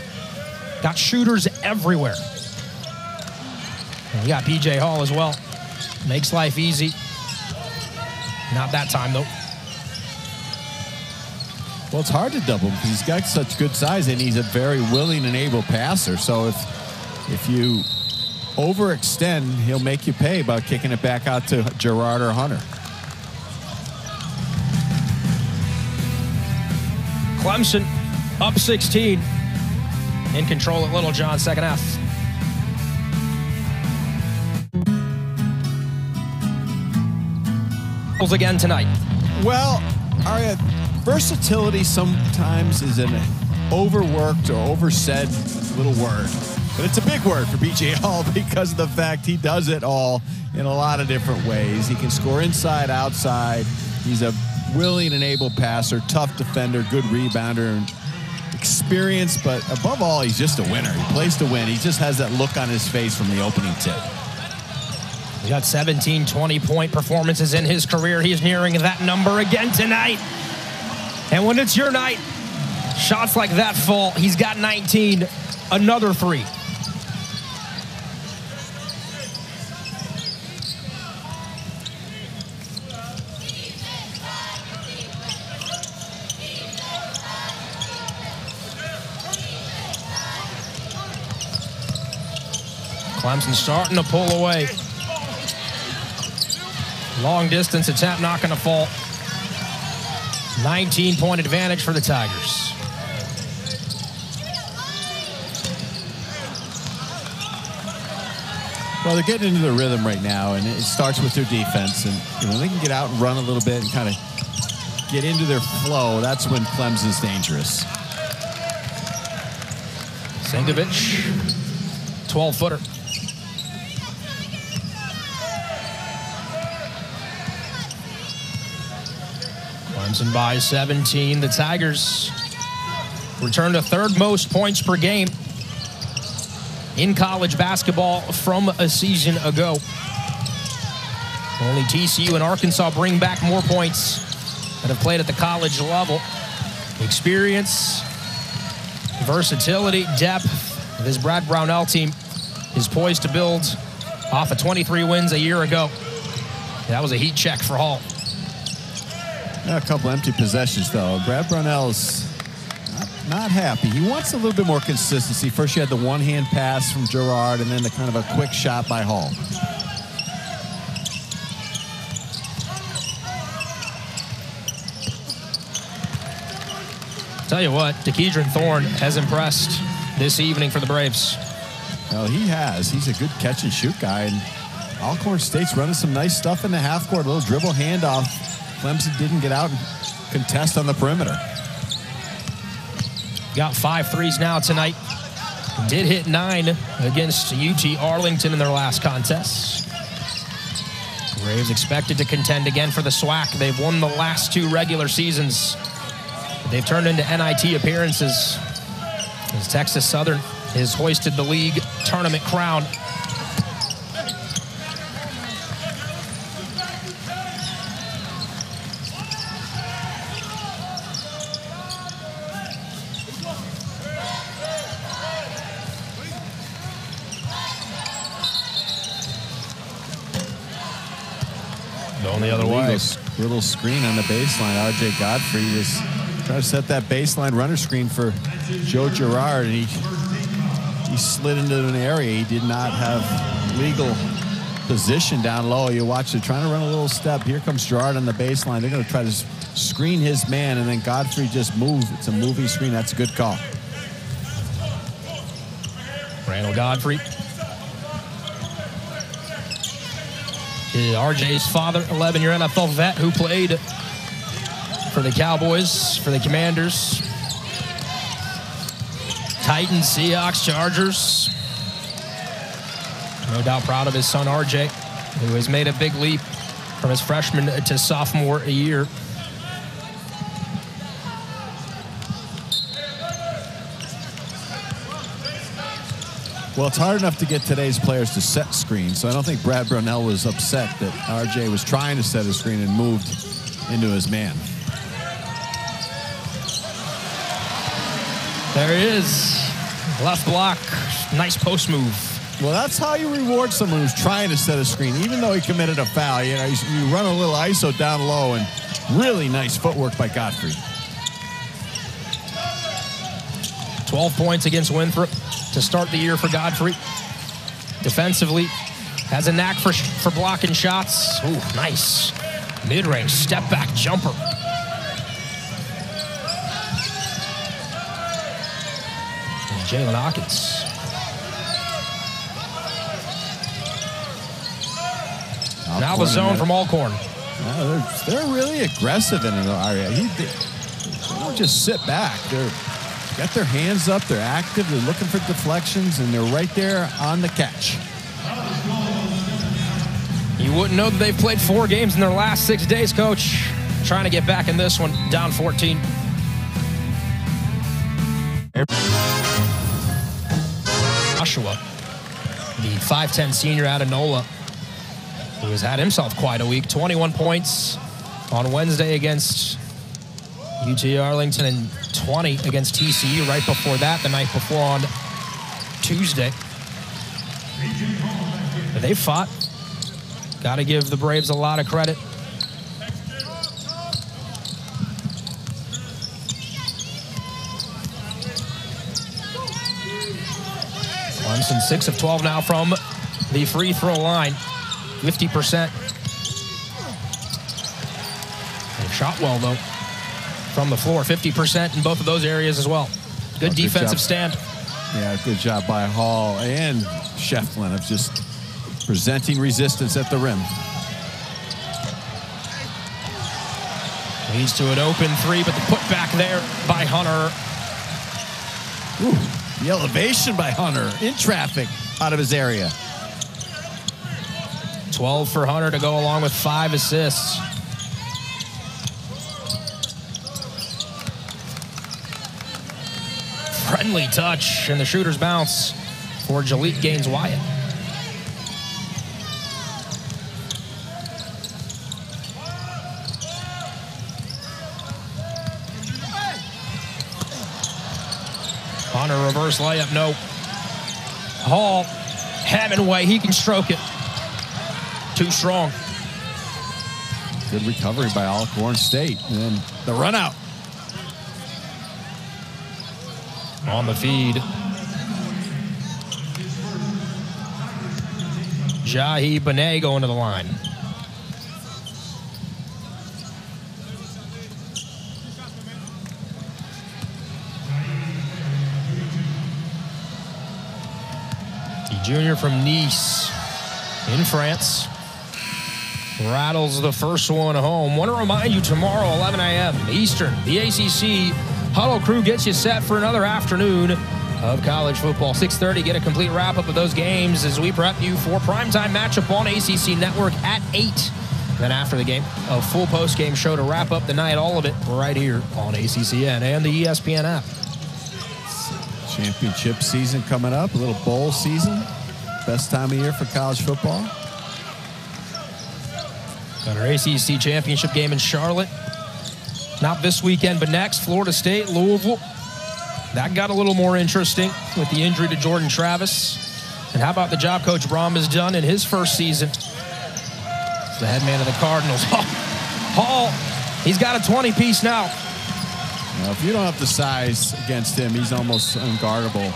Got shooters everywhere. And you got PJ Hall as well. Makes life easy. Not that time, though. Well, it's hard to double him because he's got such good size and he's a very willing and able passer. So if if you overextend, he'll make you pay by kicking it back out to Girard or Hunter. Clemson up 16 in control at Littlejohn second half. Again tonight. Well, Aria, versatility sometimes is an overworked or oversaid little word. But it's a big word for PJ Hall because of the fact he does it all in a lot of different ways. He can score inside, outside. He's a willing and able passer, tough defender, good rebounder, experience, but above all, he's just a winner. He plays to win. He just has that look on his face from the opening tip. He got 17 20 point performances in his career. He's nearing that number again tonight. And when it's your night, shots like that fall. He's got 19, another three. Clemson starting to pull away. Long distance attempt not going to fall. 19 point advantage for the Tigers. Well, they're getting into the rhythm right now, and it starts with their defense. And you know, they can get out and run a little bit and kind of get into their flow. That's when Clemson's dangerous. Senkovic, 12 footer. Clemson by 17. The Tigers return to third most points per game in college basketball from a season ago. Only TCU and Arkansas bring back more points that have played at the college level. Experience, versatility, depth. This Brad Brownell team is poised to build off of 23 wins a year ago. That was a heat check for Hall. A couple empty possessions, though. Brad Brownell's not, not happy. He wants a little bit more consistency. First, you had the one-hand pass from Girard, and then the kind of a quick shot by Hall. Tell you what, DeKeidron Thorne has impressed this evening for the Braves. Well, he has. He's a good catch and shoot guy. And Alcorn State's running some nice stuff in the half court. A little dribble handoff. Clemson didn't get out and contest on the perimeter. Got five threes now tonight. Did hit nine against UT Arlington in their last contest. Braves expected to contend again for the SWAC. They've won the last two regular seasons. They've turned into NIT appearances as Texas Southern has hoisted the league tournament crown. Little screen on the baseline. RJ Godfrey was trying to set that baseline runner screen for Joe Girard, and he he slid into an area he did not have legal position down low. You watch it trying to run a little step. Here comes Girard on the baseline. They're going to try to screen his man, and then Godfrey just moves. It's a moving screen. That's a good call. Randall Godfrey. Uh, RJ's father, 11 year NFL vet who played for the Cowboys, for the Commanders, Titans, Seahawks, Chargers. No doubt proud of his son RJ, who has made a big leap from his freshman to sophomore a year. Well, it's hard enough to get today's players to set screens, so I don't think Brad Brownell was upset that RJ was trying to set a screen and moved into his man. There he is. Left block. Nice post move. Well, that's how you reward someone who's trying to set a screen, even though he committed a foul. You know, you you run a little ISO down low, and really nice footwork by Godfrey. 12 points against Winthrop to start the year for Godfrey. Defensively, has a knack for, for blocking shots. Ooh, nice. Mid range step back jumper. Jalen Hawkins. Now the zone from Alcorn. Yeah, they're, they're really aggressive in an area. He, they don't just sit back. They're got their hands up. They're active. They're looking for deflections, and they're right there on the catch. You wouldn't know that they've played four games in their last six days, coach. Trying to get back in this one, down 14. Joshua, the 5'10 senior out of NOLA, who has had himself quite a week. 21 points on Wednesday against UT Arlington and 20 against TCU right before that, the night before on Tuesday. They fought. Got to give the Braves a lot of credit. Clemson 6 of 12 now from the free throw line. 50%. They shot well, though, from the floor. 50% in both of those areas as well. Good Oh, defensive job. stand. Yeah, good job by Hall and Schieffelin of just presenting resistance at the rim. Leads to an open three, but the putback there by Hunter. Ooh, the elevation by Hunter in traffic out of his area. 12 for Hunter to go along with five assists. Friendly touch and the shooter's bounce for Jalit Gaines Wyatt. On a reverse layup, no. Hall, Hemenway, he can stroke it. Too strong. Good recovery by Alcorn State. And the run out. On the feed. Jahi Benet going to the line. The junior from Nice in France rattles the first one home. Want to remind you tomorrow, 11 a.m. Eastern, the ACC Huddle Crew gets you set for another afternoon of college football. 6:30, get a complete wrap up of those games as we prep you for primetime matchup on ACC Network at 8. Then after the game, a full post-game show to wrap up the night. All of it right here on ACCN and the ESPN app. Championship season coming up, a little bowl season. Best time of year for college football. Got our ACC championship game in Charlotte. Not this weekend, but next, Florida State, Louisville. That got a little more interesting with the injury to Jordan Travis. And how about the job Coach Brohm has done in his first season? The head man of the Cardinals. Hall, he's got a 20 piece now. Now, if you don't have the size against him, he's almost unguardable.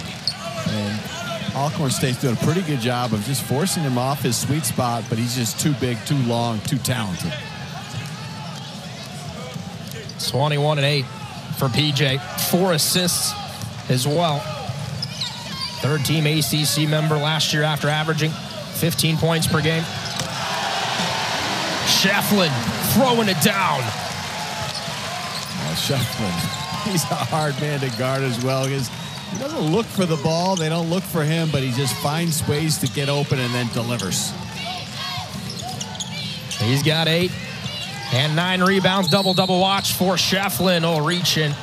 And Alcorn State's doing a pretty good job of just forcing him off his sweet spot, but he's just too big, too long, too talented. 21 and 8 for PJ. Four assists as well. Third team ACC member last year after averaging 15 points per game. Schieffelin throwing it down. Oh, Schieffelin, he's a hard man to guard as well because he doesn't look for the ball. They don't look for him, but he just finds ways to get open and then delivers. He's got eight and nine rebounds. Double double watch for Schieffelin. Oh, reaching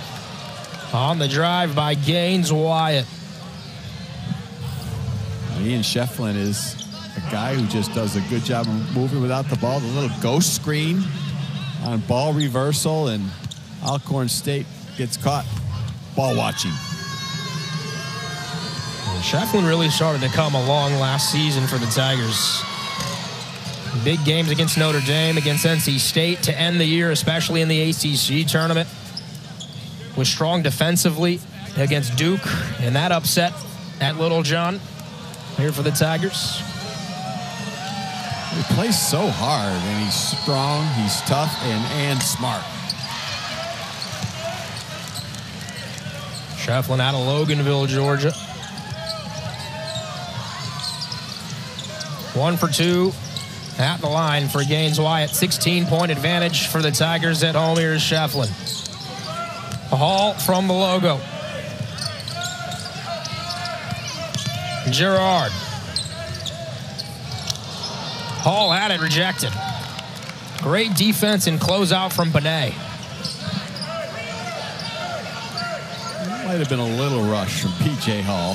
on the drive by Gaines Wyatt. Ian Schieffelin is a guy who just does a good job of moving without the ball. The little ghost screen on ball reversal, and Alcorn State gets caught ball watching. Schieffelin really started to come along last season for the Tigers. Big games against Notre Dame, against NC State to end the year, especially in the ACC tournament. Was strong defensively against Duke in that upset at Littlejohn. Here for the Tigers. He plays so hard, and he's strong, he's tough, and, and smart. Schieffelin out of Loganville, Georgia. One for two at the line for Gaines Wyatt. 16 point advantage for the Tigers at home. Here's Schieffelin. Hall from the logo. Girard. Hall had it rejected. Great defense and closeout from Benet. Might have been a little rush from PJ Hall.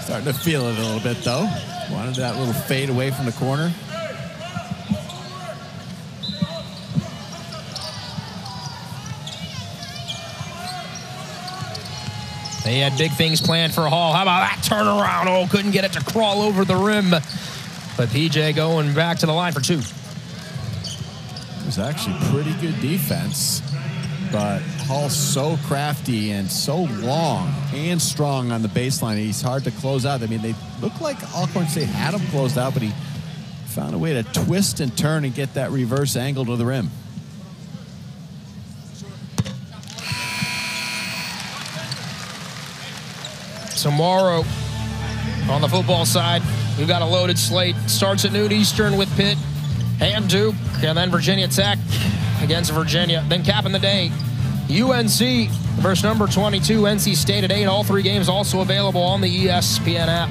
Starting to feel it a little bit though. Wanted that little fade away from the corner. They had big things planned for Hall. How about that turnaround? Oh, couldn't get it to crawl over the rim. But PJ going back to the line for two. It was actually pretty good defense, but Hall's so crafty and so long and strong on the baseline. He's hard to close out. I mean, they look like Alcorn State had him closed out, but he found a way to twist and turn and get that reverse angle to the rim. Tomorrow on the football side, we've got a loaded slate. Starts at noon Eastern with Pitt and Duke, and then Virginia Tech against Virginia. Then capping the day, UNC versus number 22, NC State at 8. All three games also available on the ESPN app.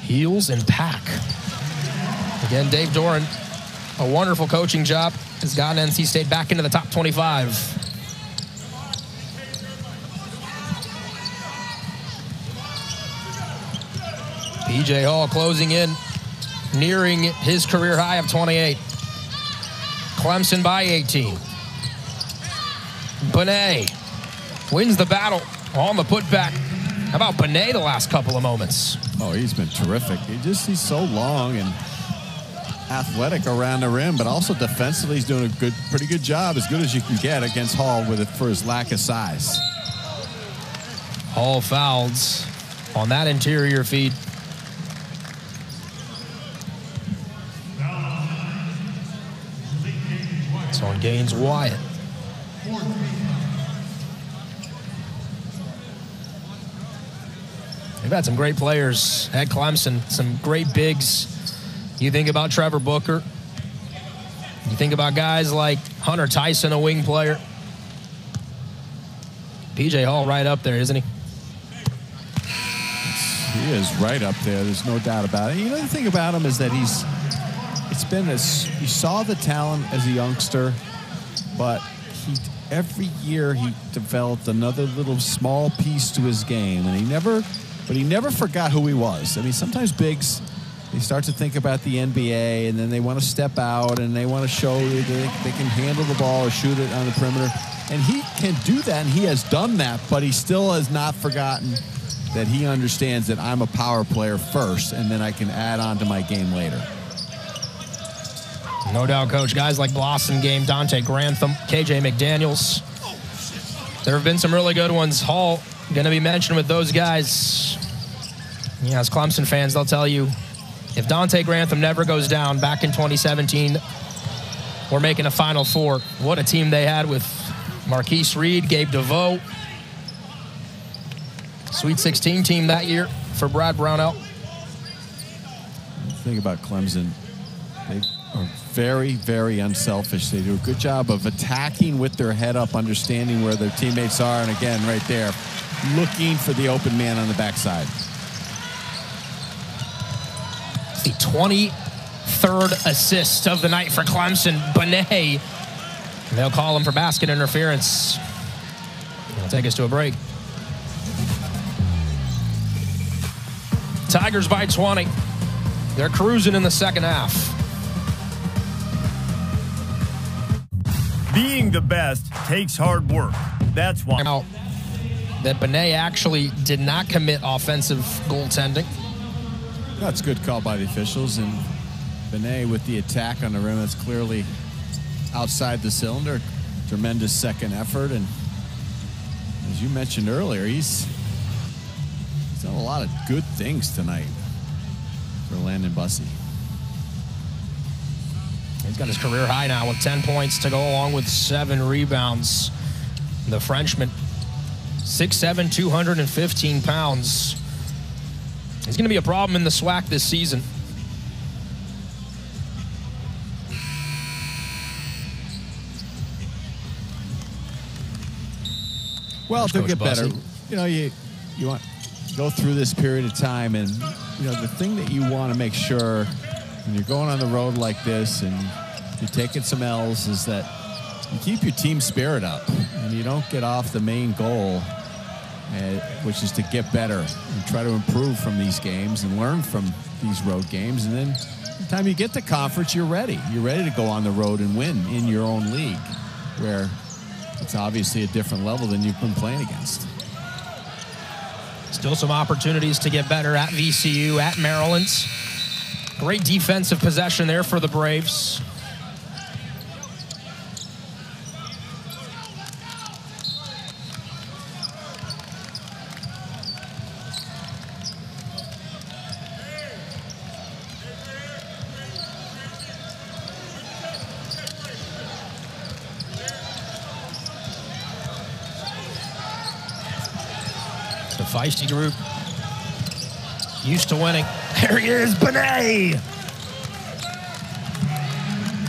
Heels and pack. Again, Dave Doeren, a wonderful coaching job, has gotten NC State back into the top 25. PJ Hall closing in, nearing his career high of 28. Clemson by 18. Benet wins the battle on the putback. How about Benet the last couple of moments? Oh, he's been terrific. He just he's so long and athletic around the rim, but also defensively he's doing a good, pretty good job, as good as you can get against Hall with it for his lack of size. Hall fouls on that interior feed. It's on Gaines Wyatt. They've had some great players at Clemson, some great bigs. You think about Trevor Booker. You think about guys like Hunter Tyson, a wing player. PJ Hall right up there, isn't he? He is right up there. There's no doubt about it. You know the thing about him is that he's it's been as you saw the talent as a youngster, but he every year he developed another little small piece to his game, and he never, but he never forgot who he was. I mean, sometimes bigs they start to think about the NBA, and then they want to step out and they want to show that they, they can handle the ball or shoot it on the perimeter, and he can do that, and he has done that, but he still has not forgotten that he understands that I'm a power player first, and then I can add on to my game later. No doubt, coach. Guys like Blossom Game, Donte Grantham, KJ McDaniels. There have been some really good ones. Hall going to be mentioned with those guys. Yeah, as Clemson fans, they'll tell you if Donte Grantham never goes down back in 2017, we're making a Final Four. What a team they had with Marquise Reed, Gabe DeVoe. Sweet 16 team that year for Brad Brownell. The thing about Clemson, they are very, very unselfish. They do a good job of attacking with their head up, understanding where their teammates are, and again, right there, looking for the open man on the backside. The 23rd assist of the night for Clemson. Benet. They'll call him for basket interference. They'll take us to a break. Tigers by 20. They're cruising in the second half. Being the best takes hard work. That's why. Now, that Benet actually did not commit offensive goaltending. That's a good call by the officials, and Benet with the attack on the rim. That's clearly outside the cylinder. Tremendous second effort, and as you mentioned earlier, he's he's done a lot of good things tonight for Landon Bussie. He's got his career high now with 10 points to go along with seven rebounds. The Frenchman, 6'7", 215 pounds. He's going to be a problem in the SWAC this season. Well, they'll get better. You know, you you want go through this period of time, and you know the thing that you want to make sure – when you're going on the road like this and you're taking some L's is that you keep your team spirit up and you don't get off the main goal, uh, which is to get better and try to improve from these games and learn from these road games, and then. the time you get to conference, you're ready. You're ready to go on the road and win in your own league, where it's obviously a different level than you've been playing against. Still some opportunities to get better at VCU, at Maryland. Great defensive possession there for the Braves. The feisty group used to winning. There he is, Benet.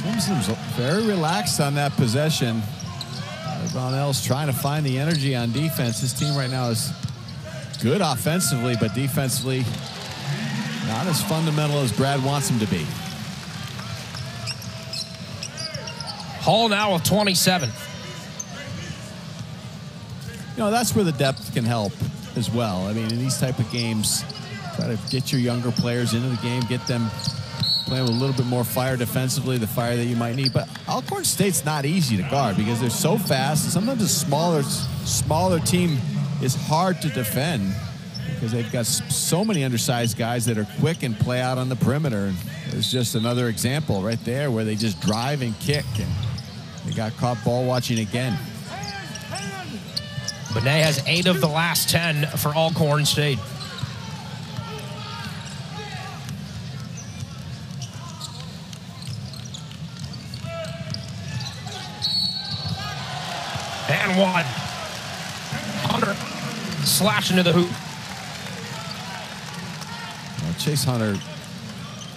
Clemson's very relaxed on that possession. Brownell's trying to find the energy on defense. This team right now is good offensively, but defensively not as fundamental as Brad wants them to be. Hall now with 27. You know, that's where the depth can help as well. I mean, in these type of games, try to get your younger players into the game, get them playing with a little bit more fire defensively, the fire that you might need. But Alcorn State's not easy to guard because they're so fast. Sometimes a smaller, smaller team is hard to defend because they've got so many undersized guys that are quick and play out on the perimeter. And there's just another example right there where they just drive and kick, and they got caught ball watching again. Benet has eight of the last 10 for Alcorn State. One. Hunter slash into the hoop. Well, Chase Hunter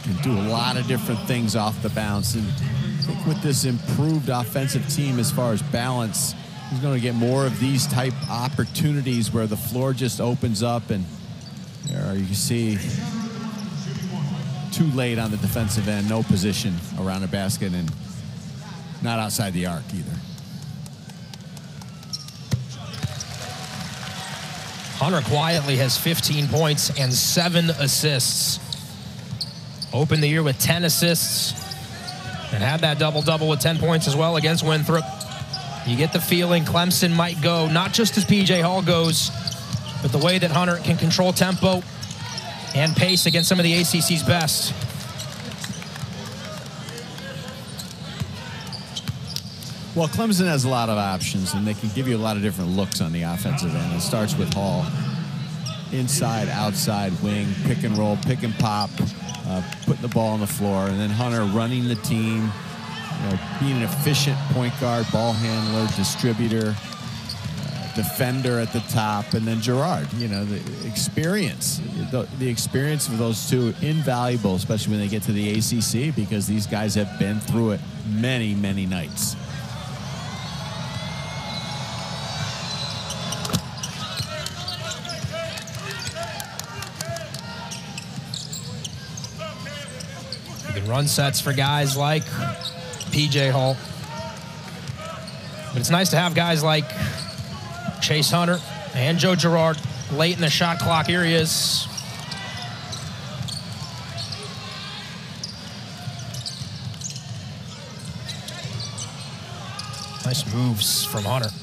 can do a lot of different things off the bounce. And I think with this improved offensive team as far as balance, he's going to get more of these type opportunities where the floor just opens up and there you can see too late on the defensive end, no position around the basket and not outside the arc either. Hunter quietly has 15 points and seven assists. Opened the year with 10 assists and had that double double with 10 points as well against Winthrop. You get the feeling Clemson might go, not just as PJ Hall goes, but the way that Hunter can control tempo and pace against some of the ACC's best. Well, Clemson has a lot of options, and they can give you a lot of different looks on the offensive end. It starts with Hall, inside, outside, wing, pick and roll, pick and pop, uh, putting the ball on the floor, and then Hunter running the team, you know, being an efficient point guard, ball handler, distributor, uh, defender at the top, and then Gerard. You know, the experience, the, the experience of those two, invaluable, especially when they get to the ACC, because these guys have been through it many, many nights. Run sets for guys like PJ Hall. But it's nice to have guys like Chase Hunter and Joe Girard late in the shot clock areas. Nice moves from Hunter.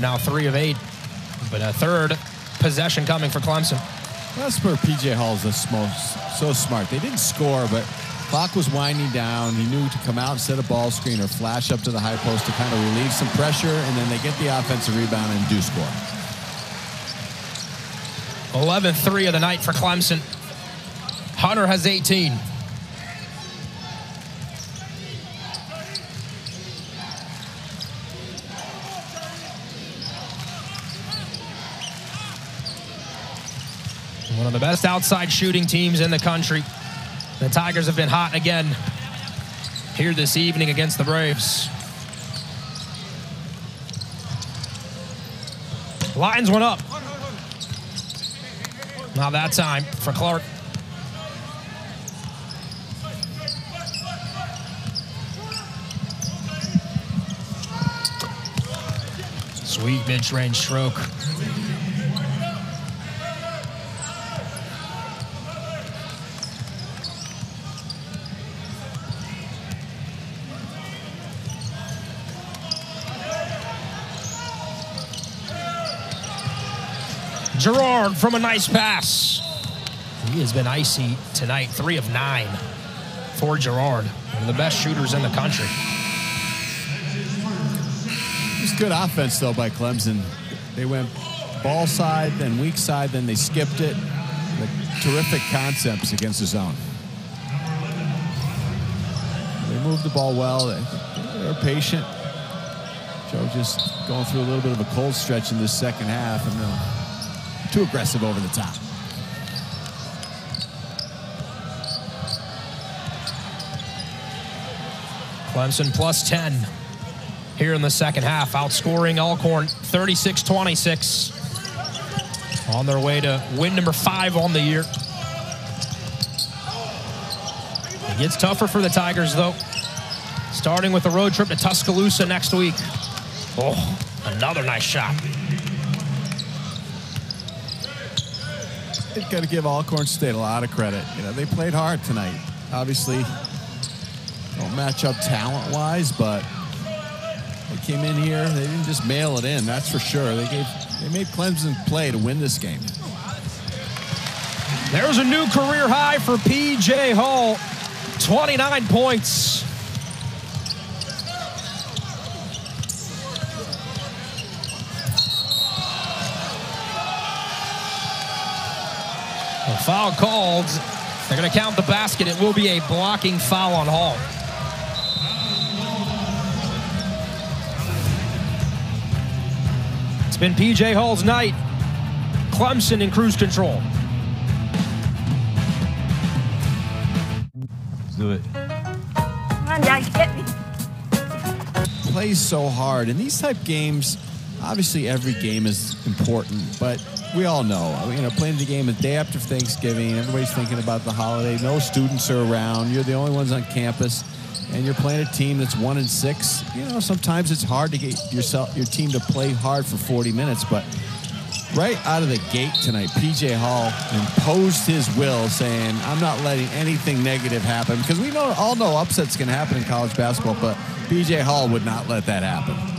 Now three of eight, but a third possession coming for Clemson. That's where PJ Hall's the most so smart. They didn't score, but clock was winding down. He knew to come out and set a ball screen or flash up to the high post to kind of relieve some pressure, and then they get the offensive rebound and do score. 11 3 of the night for Clemson. Hunter has 18. Best outside shooting teams in the country. The Tigers have been hot again here this evening against the Braves. Lions went up. Now that time for Clark. Sweet mid-range stroke. Girard from a nice pass. He has been icy tonight, three of nine for Girard, one of the best shooters in the country. It's good offense, though, by Clemson. They went ball side, then weak side, then they skipped it. The terrific concepts against the zone. They moved the ball well. They, are patient. Joe just going through a little bit of a cold stretch in this second half, and uh, too aggressive over the top. Clemson plus 10 here in the second half, outscoring Alcorn 36 26 on their way to win number five on the year. It gets tougher for the Tigers, though, starting with a road trip to Tuscaloosa next week. Oh, another nice shot. Got to give Alcorn State a lot of credit. You know, they played hard tonight. Obviously, don't match up talent-wise, but they came in here. They didn't just mail it in. That's for sure. They gave they made Clemson play to win this game. There's a new career high for P.J. Hall, 29 points. Foul called. They're going to count the basket. It will be a blocking foul on Hall. It's been PJ Hall's night. Clemson in cruise control. Let's do it. Come on, Dad, get me. Plays so hard. In these type games, obviously every game is important, but we all know, uh, you know, playing the game the day after Thanksgiving, everybody's thinking about the holiday. No students are around. You're the only ones on campus and you're playing a team that's one and six, you know, sometimes it's hard to get yourself your team to play hard for 40 minutes. But right out of the gate tonight, PJ Hall imposed his will, saying, "I'm not letting anything negative happen," because we know all know upsets can happen in college basketball, but PJ Hall would not let that happen.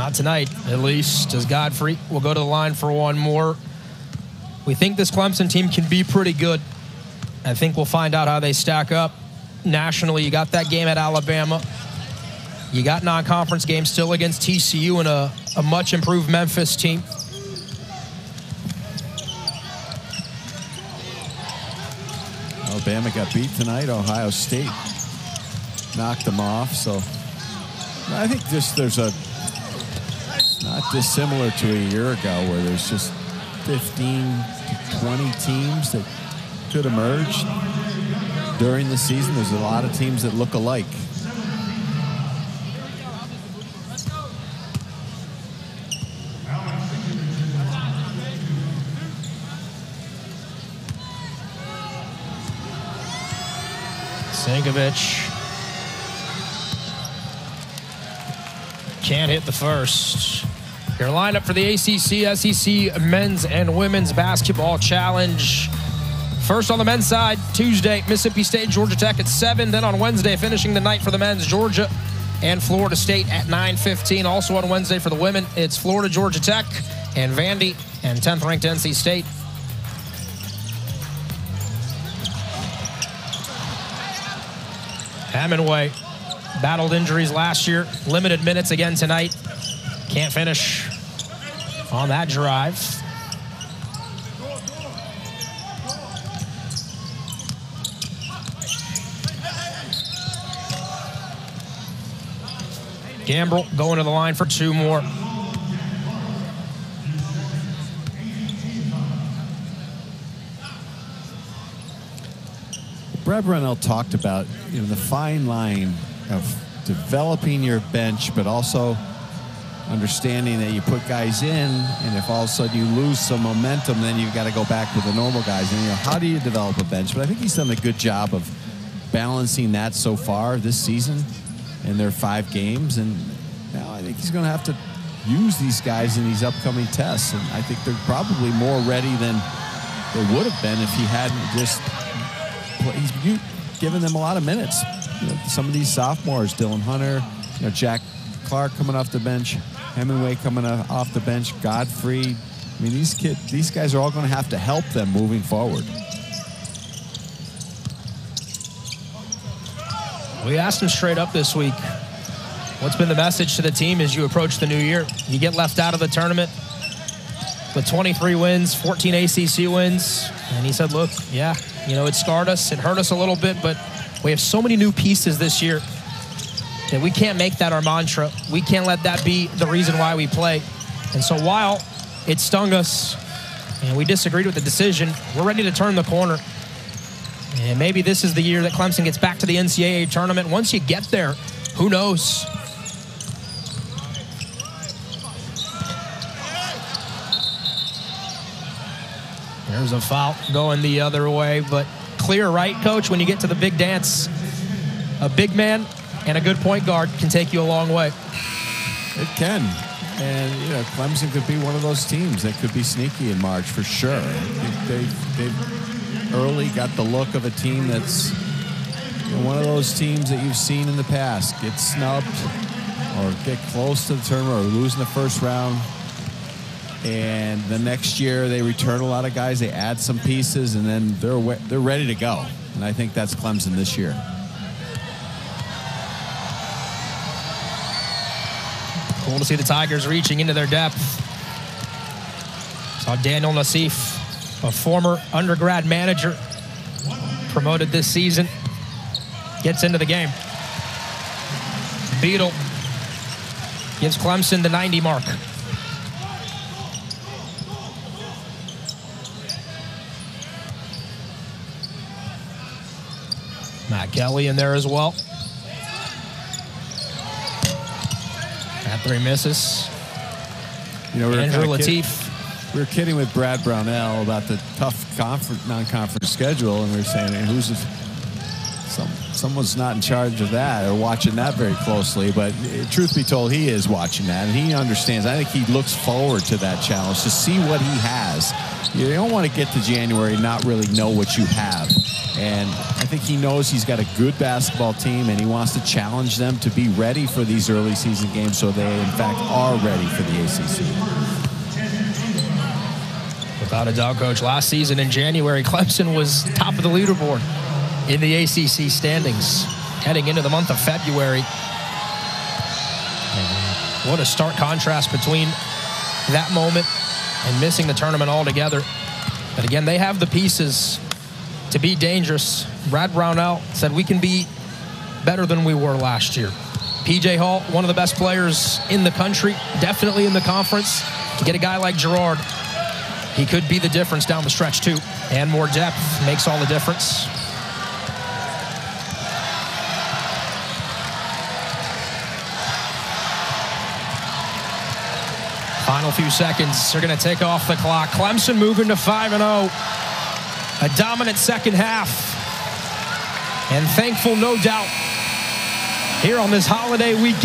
Not tonight, at least, as Godfrey will go to the line for one more. We think this Clemson team can be pretty good. I think we'll find out how they stack up nationally. You got that game at Alabama. You got non-conference games still against TCU and a, a much improved Memphis team. Alabama got beat tonight. Ohio State knocked them off. So I think just there's a not dissimilar to a year ago where there's just 15 to 20 teams that could emerge during the season. There's a lot of teams that look alike. Sinkovich can't hit the first. Your lineup for the ACC SEC Men's and Women's Basketball Challenge. First on the men's side, Tuesday, Mississippi State, Georgia Tech at 7. Then on Wednesday, finishing the night for the men's, Georgia and Florida State at 9.15. Also on Wednesday for the women, it's Florida, Georgia Tech, and Vandy, and 10th ranked NC State. Hemenway battled injuries last year, limited minutes again tonight. Can't finish on that drive. Gambrel going to the line for two more. Brad Brownell talked about you know, the fine line of developing your bench, but also – understanding that you put guys in, and if all of a sudden you lose some momentum, then you've got to go back to the normal guys. And you know, how do you develop a bench? But I think he's done a good job of balancing that so far this season in their five games. And now I think he's going to have to use these guys in these upcoming tests. And I think they're probably more ready than they would have been if he hadn't just he's given them a lot of minutes. You know, some of these sophomores, Dillon Hunter, you know, Jack Clark coming off the bench, Hemenway coming off the bench, Godfrey. I mean, these kids, these guys are all going to have to help them moving forward. We asked him straight up this week, what's been the message to the team as you approach the new year? You get left out of the tournament with 23 wins, 14 ACC wins. And he said, look, yeah, you know, it scarred us. It hurt us a little bit, but we have so many new pieces this year we can't make that our mantra. We can't let that be the reason why we play. And so while it stung us and we disagreed with the decision, we're ready to turn the corner. And maybe this is the year that Clemson gets back to the NCAA tournament. Once you get there, who knows? There's a foul going the other way, but clear right, coach, when you get to the big dance. A big man and a good point guard can take you a long way. It can. And, you know, Clemson could be one of those teams that could be sneaky in March for sure. They, they've early got the look of a team that's one of those teams that you've seen in the past get snubbed or get close to the tournament or lose in the first round. And the next year they return a lot of guys, they add some pieces, and then they're they're ready to go. And I think that's Clemson this year. Cool to see the Tigers reaching into their depth. Saw Daniel Nassif, a former undergrad manager, promoted this season, gets into the game. Beadle gives Clemson the 90 mark. Matt Kelly in there as well. Three misses. You know, we Andrew Latif. Kid, we were kidding with Brad Brownell about the tough conference, non-conference schedule, and we were saying, hey, "Who's some, someone's not in charge of that or watching that very closely?" But eh, truth be told, he is watching that, and he understands. I think he looks forward to that challenge to see what he has. You don't want to get to January and not really know what you have. And I think he knows he's got a good basketball team and he wants to challenge them to be ready for these early season games so they, in fact, are ready for the ACC. Without a doubt, Coach. Last season in January, Clemson was top of the leaderboard in the ACC standings heading into the month of February. what a stark contrast between that moment and missing the tournament altogether. But again, they have the pieces to be dangerous. Brad Brownell said we can be better than we were last year. PJ Hall, one of the best players in the country, definitely in the conference. To get a guy like Girard, he could be the difference down the stretch too. And more depth makes all the difference. Final few seconds They're going to take off the clock. Clemson moving to 5 0 a dominant second half. And thankful, no doubt, here on this holiday weekend.